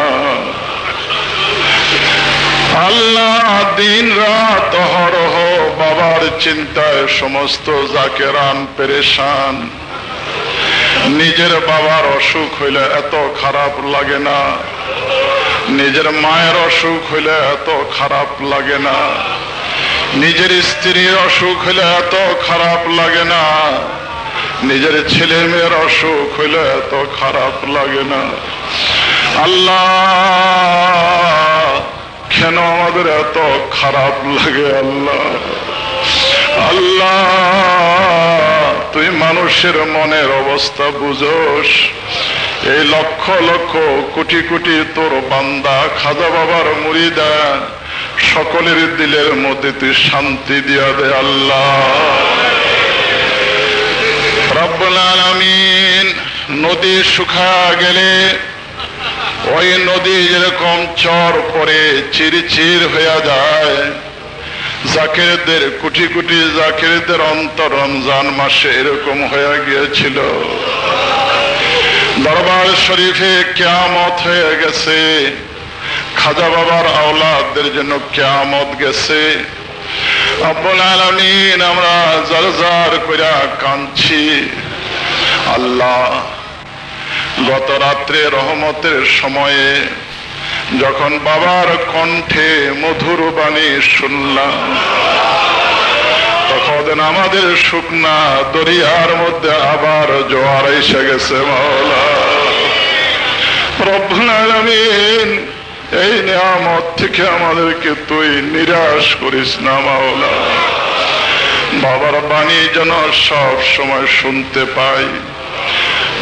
আল্লাহ দিন রাত হরহ বাবার চিন্তায় সমস্ত জাকেরান পেরেশান। নিজের বাবার অসুখ হইলে এত খারাপ লাগে না। নিজের মায়ের অসুখ হইলে এত খারাপ লাগে না। নিজের স্ত্রীর অসুখ হইলে এত খারাপ লাগে না। নিজের ছেলে মেয়ের অসুখ হইলে এত খারাপ লাগে না। আল্লাহ কেন আমাদের এত খারাপ লাগে আল্লাহ? আল্লাহ, তুই মানুষের মনের অবস্থা বুঝোস। এই লক্ষ লক্ষ কোটি কোটি তোর বান্দা খাজা বাবার মুড়িদা সকলের দিলের মধ্যে তুই শান্তি দিয়া দে আল্লাহ। রব্বুল আলামিন নদী শুকা গেলে ওই নদী যেরকম চর পরে চিরচির হয়ে যায়, জাকিরদের, কোটি কোটি জাকিরদের অন্তর রমজান মাসে এরকম হয়ে গিয়েছিল। দরবার শরীফে কেয়ামত হয়ে গেছে। খাজা বাবার আওলাদদের জন্য কেয়ামত গেছে। আব্বুল আলমিন আমরা জার জার কইরা কাঁদছি। আল্লাহ গত রাত্রে রহমতের সময়ে যখন বাবার কণ্ঠে মধুর বাণী শুনলাম, তখন আমাদের শুকনা দরিয়ার মধ্যে আবার জোয়ার এসে গেছে মাওলা। এই নিয়ামত থেকে আমাদেরকে তুই নিরাশ করিস না মাওলা। বাবার বাণী যেন সব সময় শুনতে পাই।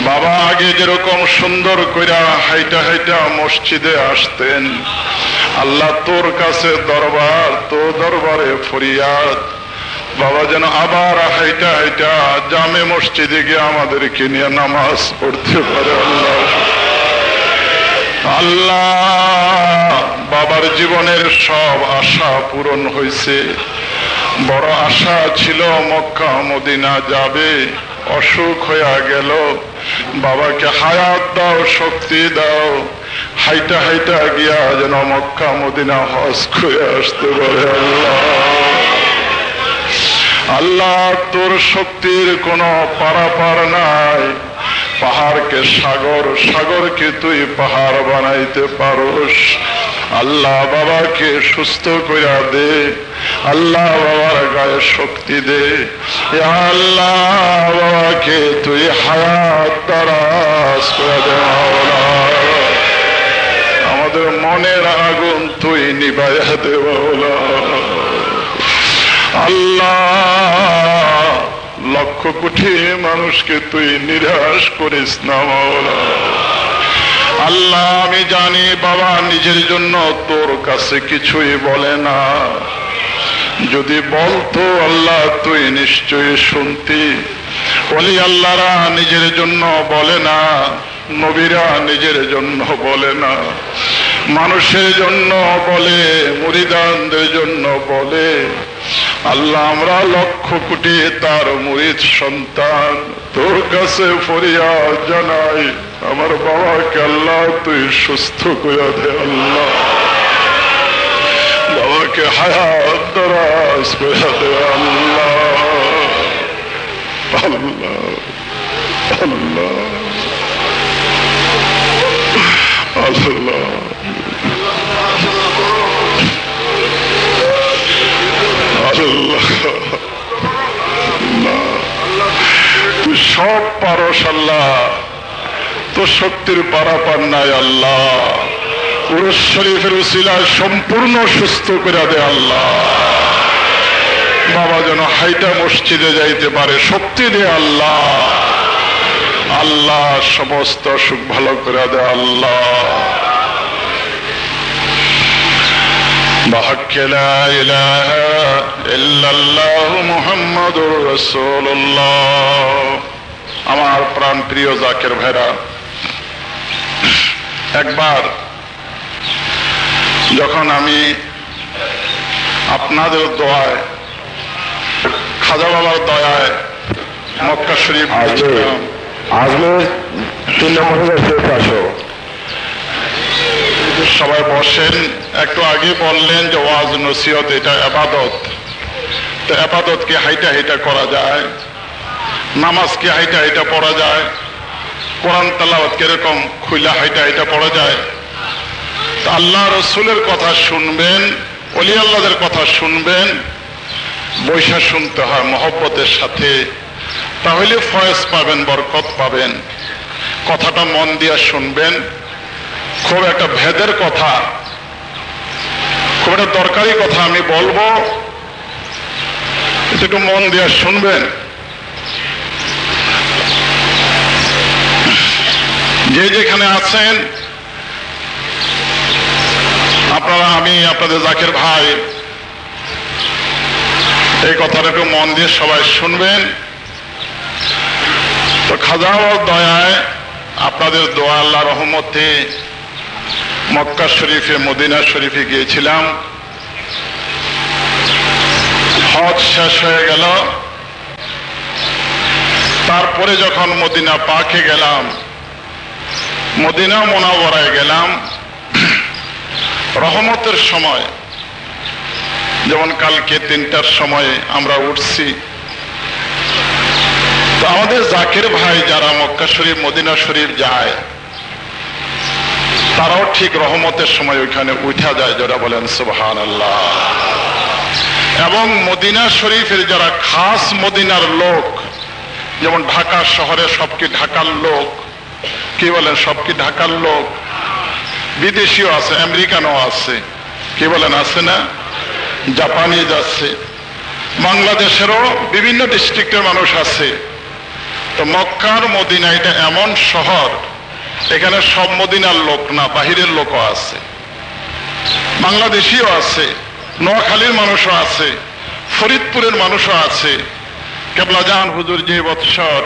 বাবা আগে যেরকম সুন্দর কইরা হাইটা হাইটা মসজিদে আসতেন, আল্লাহ তোর কাছে দরবার, তোর দরবারে ফরিয়াদ। বাবা যেন আবার হাইটা হাইটা জামে মসজিদে গিয়ে আমাদেরকে নিয়ে নামাজ পড়তে পারে আল্লাহ। আল্লাহ, বাবার জীবনের সব আশা পূরণ হয়েছে বড় আশা ছিল মক্কা, মদিনা যাবে, অসুখ হইয়া গেল। বাবাকে হায়াত দাও, শক্তি দাও। হাইটা হাইটা গিয়া যেন মক্কা, মদিনা, হজ করে আসতে পারে আল্লাহ। আল্লাহ, তোর শক্তির কোনো পারাপার নাই। পাহাড়কে সাগর, সাগরকে তুই পাহাড় বানাইতে পারোস। আল্লাহ বাবাকে সুস্থ কইরা দে, আল্লাহ বাবার গায়ে শক্তি দে। আল্লাহ বাবাকে তুই হায়াত দারাজ করে দে আমাদের মনের আগুন তুই নিবাইয়া দে আল্লাহ লক্ষ কোটি মানুষকে তুই নিরাশ করিস না আল্লাহ, আমি জানি বাবা নিজের জন্য তোর কাছে কিছুই বলে না। যদি বলতো, আল্লাহ, তুই নিশ্চয়ই শুনতি। বলি আল্লাহরা নিজের জন্য বলে না, নবীরা নিজের জন্য বলে না। মানুষের জন্য বলে, মুরিদানদের জন্য বলে। আল্লাহ আমরা লক্ষ কোটি তার মুরিদ সন্তান। তোর কাছে ফরিয়াদ জানাই, আমার বাবাকে আল্লাহ তুই সুস্থ করে দে আল্লাহ। বাবাকে হায়াত দরাজ করে দে আল্লাহ। আল্লাহ আল্লাহ। আল্লাহ। তুই সব পারস আল্লাহ। তোর শক্তির পারাপার নাই আল্লাহ। উরস শরীফের উসিলায় সম্পূর্ণ সুস্থ করে দে আল্লাহ। বাবা যেন হাইটা মসজিদে যাইতে পারে, শক্তি দে আল্লাহ। আল্লাহ, সমস্ত সুখ ভালো করে দে আল্লাহ। بحق لا إله إلا الله محمد رسول الله আমার প্রাণ প্রিয় জাকের ভাইরা একবার যখন আমি আপনাদের দোয়ায় খাজা বাবার দয়ায় মক্কা শরীফ আজকে গেছিলাম। আজমের তিন নম্বর হয়ে ফেরত আসো সবাই বসেন একটু আগে বললেন যে ওয়াজ, নসিহত, এটা আবাদত। তো আবাদত কি হাইটা হাইটা করা যায়? নামাজ কি হাইটা হাইটা পড়া যায়? কোরআন তালাওয়াত কীরকম খুইলা হাইটা হাইটা পড়া যায়? আল্লাহ রসুলের কথা শুনবেন অলি আল্লাহদের কথা শুনবেন, বৈশা শুনতে হয় মহব্বতের সাথে। তাহলে ফয়েজ পাবেন, বরকত পাবেন। কথাটা মন দিয়া শুনবেন। খুব একটা ভেদের কথা খুব একটা দরকারি কথা আমি বলব। একটু মন দিয়ে শুনবেন। যে যেখানে আছেন, আপনারা, আমি, আপনাদের জাকের ভাই, এই কথাটা একটু মন দিয়ে সবাই শুনবেন। তো খাজা দয়ায় আপনাদের দোয়া আল্লাহ রহমতে মক্কা শরীফে, মদিনা শরীফে গিয়েছিলাম। হজ শেষ হয়ে গেল। তারপরে যখন মদিনা পাকে গেলাম, মদিনা মোনাবরায় গেলাম, রহমতের সময়, যেমন কালকে তিনটার সময় আমরা উঠছি। তো আমাদের জাকির ভাই যারা মক্কা শরীফ, মদিনা শরীফ যায় তারাও ঠিক রহমতের সময় ওইখানে উঠা যায়, যারা বলেন সুবহান আল্লাহ এবং মদিনা শরীফের যারা খাস মদিনার লোক, যেমন ঢাকা শহরে সব কি ঢাকার লোক, কি বলেন সব কি ঢাকার লোক? বিদেশিও আছে, আমেরিকানও আছে, কি বলেন, আছে না? জাপানিজ আছে বাংলাদেশেরও বিভিন্ন ডিস্ট্রিক্টের মানুষ আছে। তো মক্কার মদিনা এটা এমন শহর এখানে সব মদিনার লোক না, বাহিরের লোকও আছে। বাংলাদেশিও আছে, নোয়াখালীর মানুষও আছে, ফরিদপুরের মানুষও আছে। কেবলা জাহান হুজুর যে বৎসর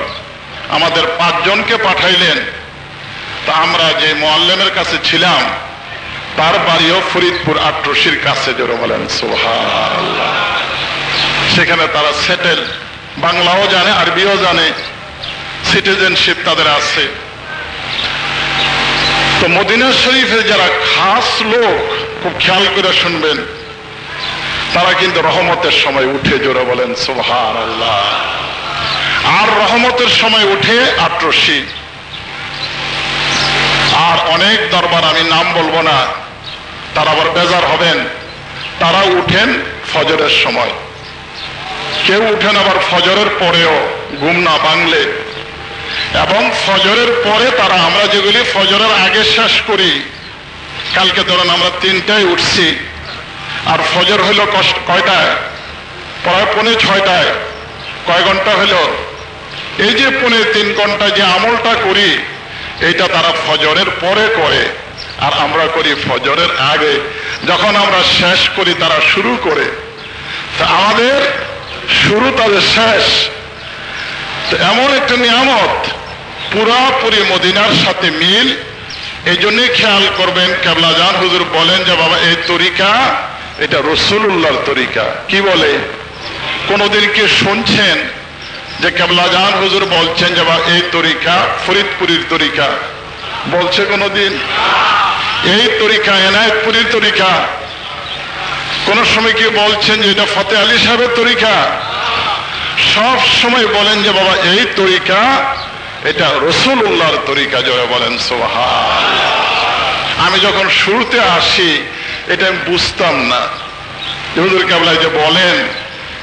আমাদের পাঁচজনকে পাঠাইলেন, তা আমরা যে মোয়াল্লেমের কাছে ছিলাম, তার বাড়িও ফরিদপুর আট্রসির কাছে জোরে বলেন সেখানে তারা সেটেল বাংলাও জানে, আরবিও জানে সিটিজেনশিপ তাদের আছে। তো মদিনা শরীফের যারা খাস লোক, খুব খেয়াল করে শুনবেন। তারা কিন্তু রহমতের সময় উঠে জোরে বলেন সোহান আল্লাহ আর রহমতের সময় উঠে আট্রসি আর অনেক দরবার, আমি নাম বলব না, তারা আবার বেজার হবেন। তারা উঠেন ফজরের সময়। কেউ উঠেন আবার ফজরের পরেও, ঘুম না বাংলে এবং ফজরের পরে তারা, আমরা যেগুলি ফজরের আগে শেষ করি, কালকে ধরেন আমরা তিনটায় উঠছি, আর ফজর হইল কয়টায়? প্রায় পৌনে ছয়টায়। কয় ঘণ্টা হইল? এই যে পৌনে তিন ঘণ্টা যে আমলটা করি, এইটা তারা ফজরের পরে করে, আর আমরা করি ফজরের আগে। যখন আমরা শেষ করি, তারা শুরু করে। আমাদের শুরু তাদের শেষ। এমন একটা নিয়ামত পুরাপুরি মদিনার সাথে মিল। এই জন্যই খেয়াল করবেন কেবলাজান হুজুর বলেন যে, বাবা, এই তরিকা, এটা রসুল্লাহর তরিকা। কি বলে? কোনদিন কি শুনছেন যে কেবলাজান হুজুর বলছেন যে, বাবা, এই তরিকা ফরিদপুরীর তরিকা? বলছে কোনদিন? এই তরিকা, এনায়তপুরীর তরিকা। কোন সময় কি বলছেন যে, এটা ফতে আলী সাহেবের তরিকা? সব সময় বলেন যে, বাবা, এই তরিকা, এটা রসুল উল্লাহর তরিকা জয় বলেন সোহা আমি যখন শুরুতে আসি, এটা আমি বুঝতাম না। হুজুর যে বলেন,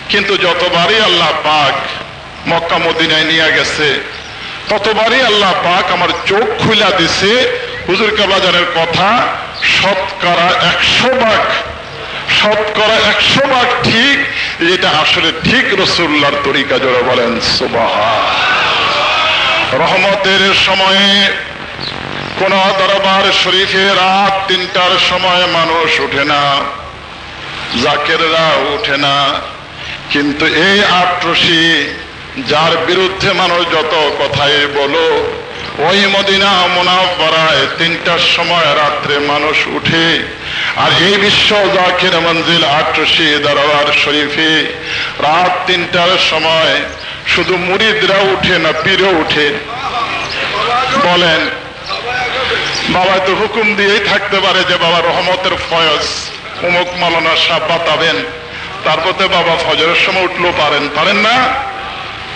কিন্তু যতবারই আল্লাহ পাক মক্কা, মদিনায় নিয়ে গেছে, ততবারই আল্লাহ পাক আমার চোখ খুলা দিছে। হুজুর কেবলাজানের কথা শতকরা একশো ভাগ শতকরা একশো ভাগ ঠিক, যেটা আসলে ঠিক রসুল্লার তরিকা জোরে বলেন সুবাহা রহমতের সময়ে কোন দরবার শরীফে রাত তিনটার সময় মানুষ উঠে না, জাকেররা উঠে না। কিন্তু এই আট্রসি যার বিরুদ্ধে মানুষ যত কথাই বলো, ওই মদিনা মোনাফারায় তিনটার সময় রাত্রে মানুষ উঠে আর এই বিশ্ব জাকির মঞ্জিল আট্রসি দরবার শরীফে রাত তিনটার সময় শুধু মুরিদরা উঠে না পীরও উঠে। বলেন, বাবা তো হুকুম দিয়েই থাকতে পারে যে বাবা রহমতের ফয়জ অমুক মালানা সাহ বাতাবেন। তারপরে বাবা ফজরের সময় উঠল পারেন। পারেন না?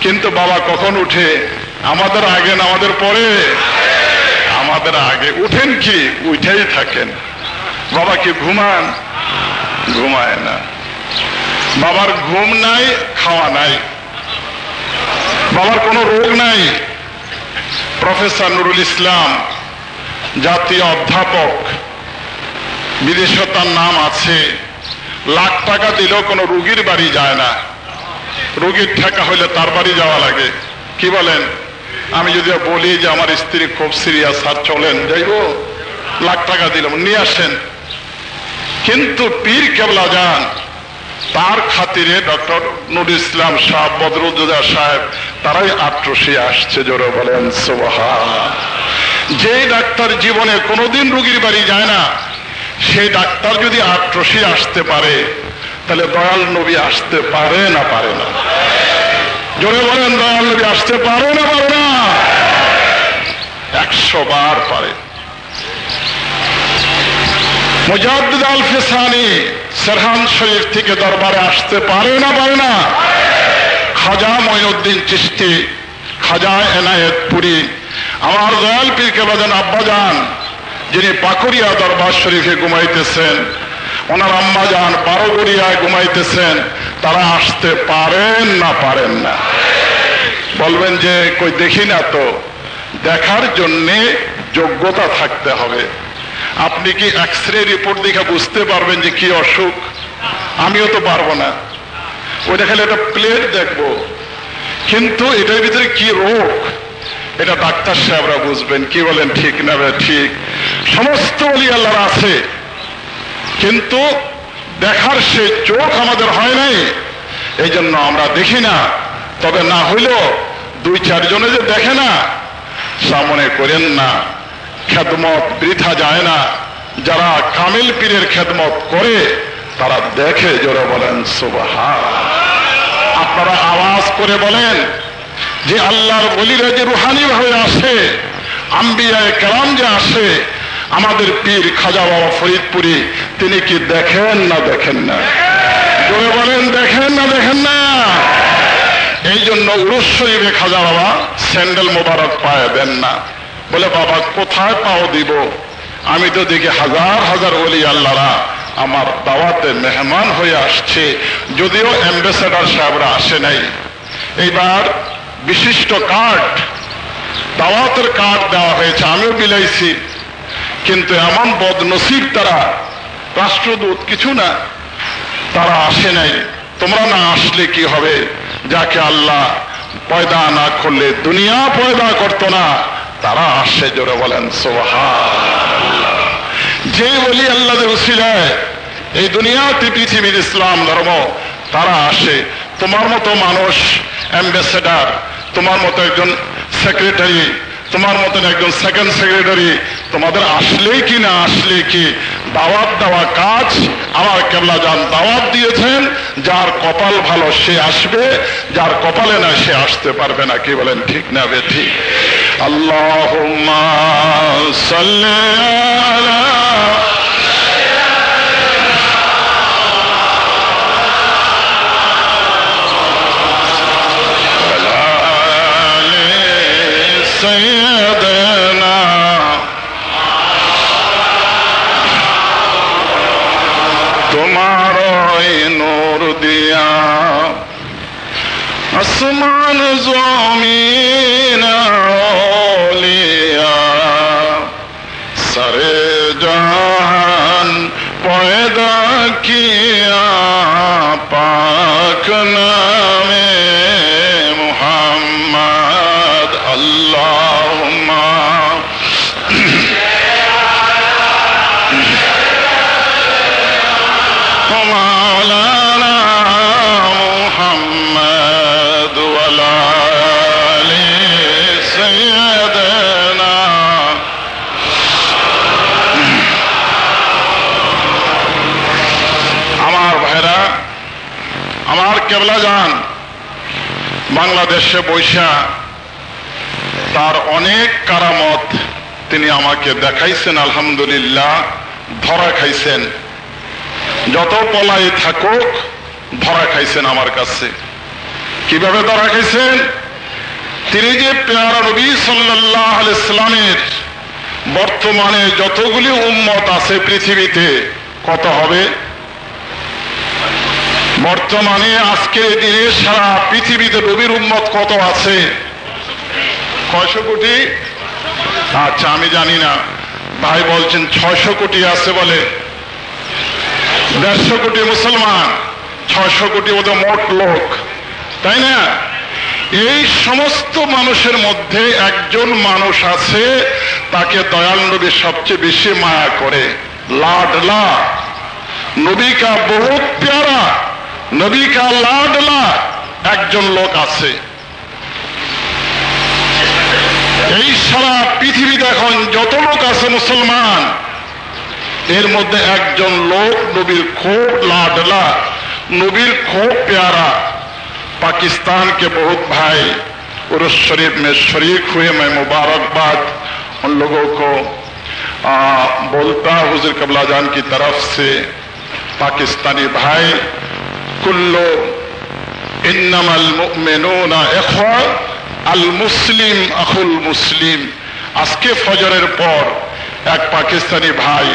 কিন্তু বাবা কখন উঠে? আমাদের আগে না আমাদের পরে? আমাদের আগে। উঠেন কি? উঠেই থাকেন। বাবা কি ঘুমান, ঘুমায় না। বাবার ঘুম নাই, খাওয়া নাই। বাবার কোনো রোগ নাই। প্রফেসর নুরুল ইসলাম, জাতীয় অধ্যাপক বিদেশে তার নাম আছে। লাখ টাকা দিলেও কোনো রুগীর বাড়ি যায় না। রোগীর ঠেকা হইলে তার বাড়ি যাওয়া লাগে। কি বলেন? আমি যদি বলি যে আমার স্ত্রী খুব সিরিয়াস আর চলেন, যাইব। লাখ টাকা দিলাম, নিয়ে আসেন। কিন্তু পীর কেবলা যান। তার খাতিরে ডক্টর নুর ইসলাম সাহেব বদরুদ্দা সাহেব, তারাই আট্রসি আসছে জোরে বলেন সোহা যে ডাক্তার জীবনে কোনোদিন রুগীর বাড়ি যায় না, সেই ডাক্তার যদি আট্রসি আসতে পারে, তাহলে দয়াল নবী আসতে পারে না পারে না। জোরে বলেন, দয়াল নবী আসতে পারে না পারে না? একশো বার পারে। মুজাদ্দিদ আল ফিসানি সেরহান শরীফ থেকে দরবারে আসতে পারে না পারে না। খাজা মঈনুদ্দিন চিস্তি খাজা এনায়েত পুরী আমার দয়াল পীরকে বাজান আব্বাজান, যিনি পাকুড়িয়া দরবার শরীফে ঘুমাইতেছেন, ওনার আম্মা যান বারোগড়িয়ায় ঘুমাইতেছেন, তারা আসতে পারেন না পারেন না। বলবেন যে, কই দেখি না তো, দেখার জন্যে যোগ্যতা থাকতে হবে। আপনি কি এক্স রে রিপোর্ট দেখে বুঝতে পারবেন যে কি অসুখ? আমিও তো পারব না। ওইটা খালি একটা প্লেট দেখব। কিন্তু এটার ভিতরে কি রোগ? এটা ডাক্তার সাহেবরা বুঝবেন। কি বলেন, ঠিক না ঠিক। সমস্ত অলি আছে। কিন্তু দেখার সে চোখ আমাদের হয় নাই। এই জন্য আমরা দেখি না। তবে না হইলেও দুই চারজনে যে দেখে না, সামনে করেন না। খেদমত বৃথা যায় না। যারা কামিল পীরের খেদমত করে, তারা দেখে জোরে বলেন সুবাহা আপনারা আওয়াজ করে বলেন যে আল্লাহর বলিরা যে রুহানি ভাবে আসে, আম্বিয়ায় কেরাম যে আসে, আমাদের পীর খাজা বাবা ফরিদপুরি, তিনি কি দেখেন না দেখেন না? জোরে বলেন, দেখেন না দেখেন না? এই জন্য উরুস খাজা বাবা স্যান্ডেল মোবারক পায়ে দেন না। বলে, বাবা, কোথায় পাও দিব? আমি তো দেখি হাজার হাজার বলি আল্লাহরা আমার দাওয়াতে মেহমান হয়ে আসছে। যদিও অ্যাম্বাসেডার সাহেবরা আসে নাই। এইবার বিশিষ্ট কার্ড, দাওয়াতের কার্ড দেওয়া হয়েছে, আমিও বিলাইছি। কিন্তু এমন বদনসিব তারা, রাষ্ট্রদূত, কিছু না, তারা আসে নাই। তোমরা না আসলে কি হবে? যাকে আল্লাহ পয়দা না করলে দুনিয়া পয়দা করতো না। তারা আসে জোরে বলেন যে বলি আল্লাহ এই দুনিয়াতে পৃথিবীর ইসলাম ধর্ম, তারা আসে। তোমার মতো মানুষ অ্যাম্বাসেডার তোমার মতো একজন সেক্রেটারি তোমার মতন একজন সেকেন্ড সেক্রেটারি তোমাদের আসলেই কি না আসলে কি? দাওয়াত দেওয়া কাজ আমার কেবলা যান দাওয়াত দিয়েছেন, যার কপাল ভালো সে আসবে, যার কপালে না সে আসতে পারবে না কি বলেন, ঠিক না বে, ঠিক আল্লাহ Yeah. নূর বাংলাদেশে বৈশা তার অনেক কারামত তিনি আমাকে দেখাইছেন, আলহামদুলিল্লাহ, ধরা খাইছেন। যত পলাই থাকুক, ধরা খাইছেন আমার কাছে। কীভাবে ধরা খাইছেন? তিনি যে পেয়ারা নবী সাল্লাহ ইসলামের বর্তমানে যতগুলি উম্মত আছে পৃথিবীতে, কত হবে? বর্তমানে আজকের দিনে সারা পৃথিবীতে নবীর উম্মত কত আছে? কয়শো কোটি? আচ্ছা আমি জানি না। ভাই বলছেন ছয়শো কোটি আছে বলে। দেড়শো কোটি মুসলমান, ছয়শো কোটি ওদের মোট লোক। তাই না? এই সমস্ত মানুষের মধ্যে একজন মানুষ আছে, তাকে দয়াল নবী সবচেয়ে বেশি মায়া করে। লাডলা। নবী কা বহুত প্যারা। নবী কা লাডলা একজন লোক আছে। এই সারা পৃথিবীতে এখন যত লোক আছে মুসলমান، এর মধ্যে একজন লোক নবীর খুব লাডলা، নবীর খুব پیارا پاکستان کے بہت بھائی عرس شریف میں شریک ہوئے میں مبارکباد ان لوگوں کو بولتا حضر قبلہ جان کی طرف سے پاکستانی بھائی الكل انما এখ আল মুসলিম আহুল মুসলিম। আজকে ফজরের পর এক পাকিস্তানি ভাই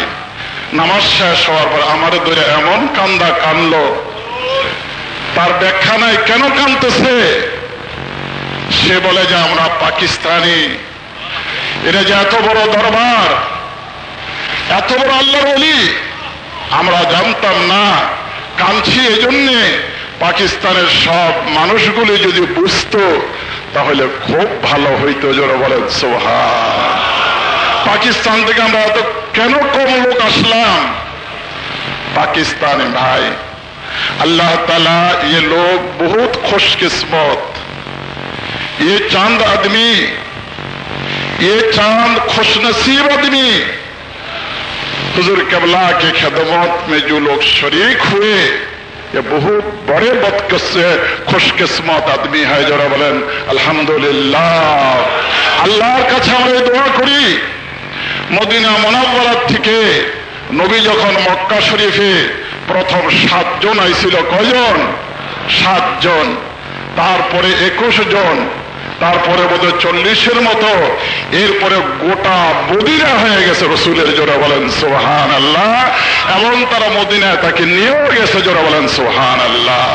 নামাজ শেষ হওয়ার পর আমার ধরে এমন কান্দা কান্দল তার ব্যাখ্যা নাই, কেন কান্দতেছে সে বলে, যে আমরা পাকিস্তানি। এটা যে এত বড় দরবার, এত বড় আল্লাহর অলি আমরা জানতাম না। কাঁদছি এজন্যে। পাকিস্তানের সব মানুষগুলি যদি বুঝত, তাহলে খুব ভালো হইতো, জোরে বলে সোহা পাকিস্তান থেকে আমরা এত কেন কম লোক আসলাম? পাকিস্তানে ভাই আল্লাহ তালা এ লোক বহুত خوش قسمت চাঁদ আদমি آدمی চাঁদ چاند আদমি। हुजूर कबला के खदमत में जो लोग शरीक हुए ये बहुत बड़े बदकस खुशकिस्मत आदमी है जरा बोलें अल्हम्दुलिल्लाह আল্লাহর কাছে আমরা এই দোয়া করি মদিনা মোনাব্বরাত থেকে নবী যখন মক্কা শরীফে প্রথম সাতজন আইছিল কয়জন সাতজন তারপরে একুশ জন তারপরে বোধহয় চল্লিশের মতো। এরপরে গোটা বদিরা হয়ে গেছে রসুলের জোরে বলেন সোহান আল্লাহ এবং তারা মদিনায় তাকে নিয়েও গেছে জোরে বলেন সোহান আল্লাহ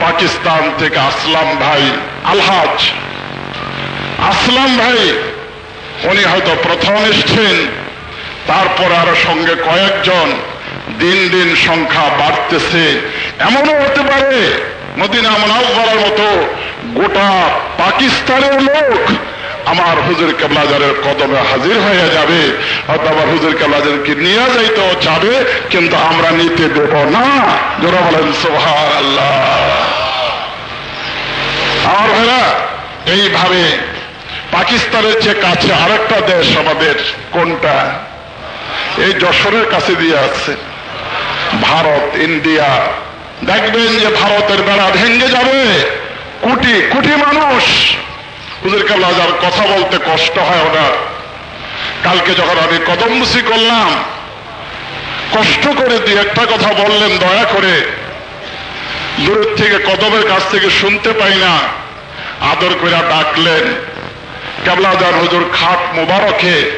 পাকিস্তান থেকে আসলাম ভাই, আলহাজ। আসলাম ভাই, উনি হয়তো প্রথম এসছেন, তারপর আরও সঙ্গে কয়েকজন। দিন দিন সংখ্যা বাড়তেছে। এমনও হতে পারে মদিনা মনাওয়ার মতো গোটা পাকিস্তানের লোক আমার হুজুর কেবলাজারের কদমে হাজির হয়ে যাবে হয়তো আবার হুজুর কেবলাজারকে নিয়ে যাইতেও চাবে কিন্তু আমরা নিতে দেব না। জোরা বলেন সোহার আল্লাহ আমার ভাইরা, এইভাবে পাকিস্তানের চেয়ে কাছে আরেকটা দেশ আমাদের কোনটা? এই যশোরের কাছে দিয়ে আছে ভারত, ইন্ডিয়া দেখবেন যে ভারতের বেড়া ভেঙ্গে যাবে। কোটি কোটি মানুষ। হুজুর কাল্লাজার কথা বলতে কষ্ট হয় ওনার কালকে যখন আমি কদমবুসি করলাম, কষ্ট করে দুই একটা কথা বললেন, দয়া করে। দূরের থেকে কদমের কাছ থেকে শুনতে পাই না। আদর করে ডাকলেন, কেবলাদার হুজুর খাট মোবারকে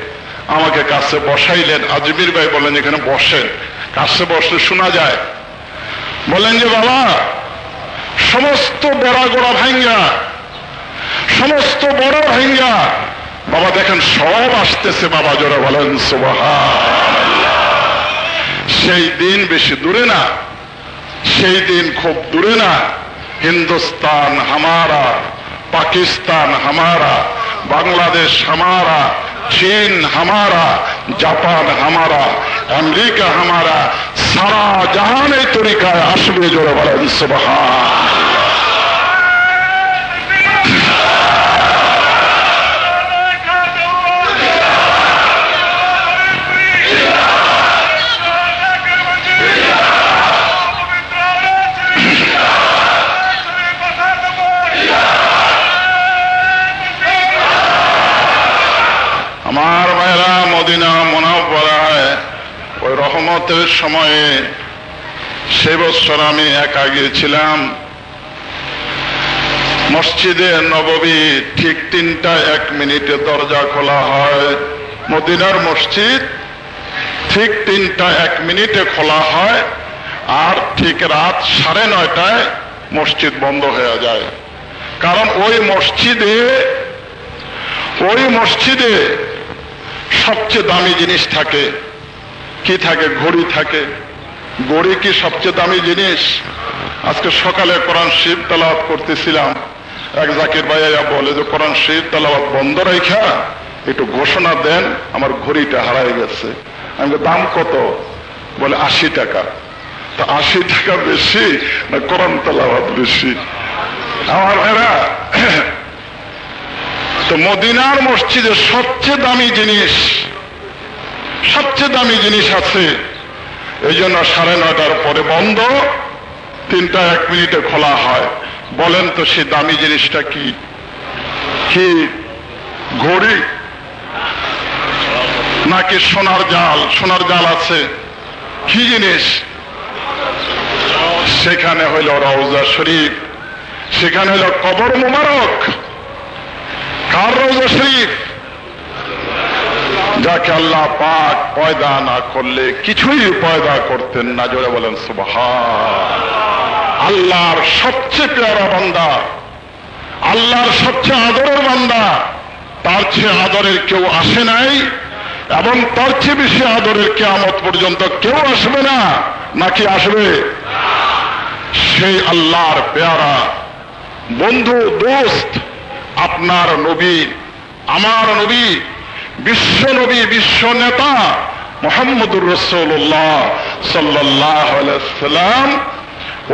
আমাকে কাছে বসাইলেন। আজমির ভাই বলেন এখানে বসেন। কাছে বসলে শোনা যায় বলেন যে বাবা, সমস্ত বেড়া গোড়া ভাঙ্গা সমস্ত বড় ভাঙ্গা বাবা, দেখেন, সব আসতেছে বাবা, জোরে বলেন সেই দিন বেশি দূরে না, সেই দিন খুব দূরে না। হিন্দুস্তান হামারা, পাকিস্তান হামারা, বাংলাদেশ হামারা چین ہمارا جاپان ہمارا امریکہ ہمارا سارا جہان طریقہ ہے جو سبحان মদিনা মোনাব্বরায় ওই রহমতের সময়ে সে বছর আমি একা গিয়েছিলাম। মসজিদে নববী ঠিক তিনটা এক মিনিটে দরজা খোলা হয়। মদিনার মসজিদ ঠিক তিনটা এক মিনিটে খোলা হয় আর ঠিক রাত সাড়ে নয়টায় মসজিদ বন্ধ হয়ে যায়। কারণ ওই মসজিদে ওই মসজিদে সবচেয়ে দামি জিনিস থাকে? কি থাকে? ঘড়ি থাকে। ঘড়ি কি সবচেয়ে দামি জিনিস? আজকে সকালে কোরআন শিব তালাওয়াত করতেছিলাম। এক জাকির ভাইয়া বলে যে, কোরআন শিব তালাওয়াত বন্ধ রেখা একটু ঘোষণা দেন, আমার ঘড়িটা হারাই গেছে। আমি দাম কত? বলে, আশি টাকা। তা আশি টাকা বেশি না কোরআন তালাওয়াত বেশি? আমার ভাইরা তো মদিনার মসজিদে সবচেয়ে দামি জিনিস, সবচেয়ে দামি জিনিস আছে। এই জন্য সাড়ে নয়টার পরে বন্ধ, তিনটা এক মিনিটে খোলা হয়। বলেন তো সে দামি জিনিসটা কি? কি ঘড়ি? নাকি সোনার জাল? সোনার জাল আছে। কি জিনিস? সেখানে হইল রওজা শরীফ, সেখানে হইল কবর মুবারক। কার রওজা শরীফ যাকে আল্লাহ পাক পয়দা না করলে কিছুই পয়দা করতেন না। জোরে বলেন, সুবহান। আল্লাহর সবচেয়ে পেয়ারা বান্দা, আল্লাহর সবচেয়ে আদরের বান্দা, তার চেয়ে আদরের কেউ আসে নাই, এবং তার চেয়ে বেশি আদরের কেয়ামত পর্যন্ত কেউ আসবে না, নাকি আসবে? সেই আল্লাহর পেয়ারা বন্ধু, দোস্ত আপনার নবী, আমার নবী, বিশ্ব নবী, বিশ্ব নেতা মোহাম্মদুর রসুল্লাহ সাল্লাহ সাল্লাম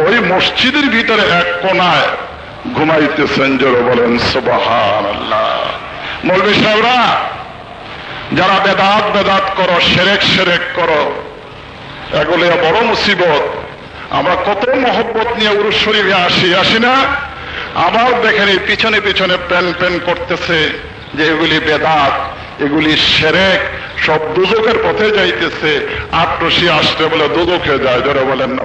ওই মসজিদের ভিতরে এক কোনায় ঘুমাইতেছেন, জোরে বলেন সুবাহান আল্লাহ মৌলবী সাহেবরা, যারা বেদাত বেদাত করো, সেরেক সেরেক করো, এগুলো বড় মুসিবত। আমরা কত মহব্বত নিয়ে উরুস শরীফে আসি আসি না? আবার দেখেন এই পিছনে পিছনে প্যান প্যান করতেছে যে এগুলি বেদাত, এগুলি সেরেক, সব দুদকের পথে যাইতেছে। আট্রসি আসতে বলে দুদকে যায় যারা বলেন না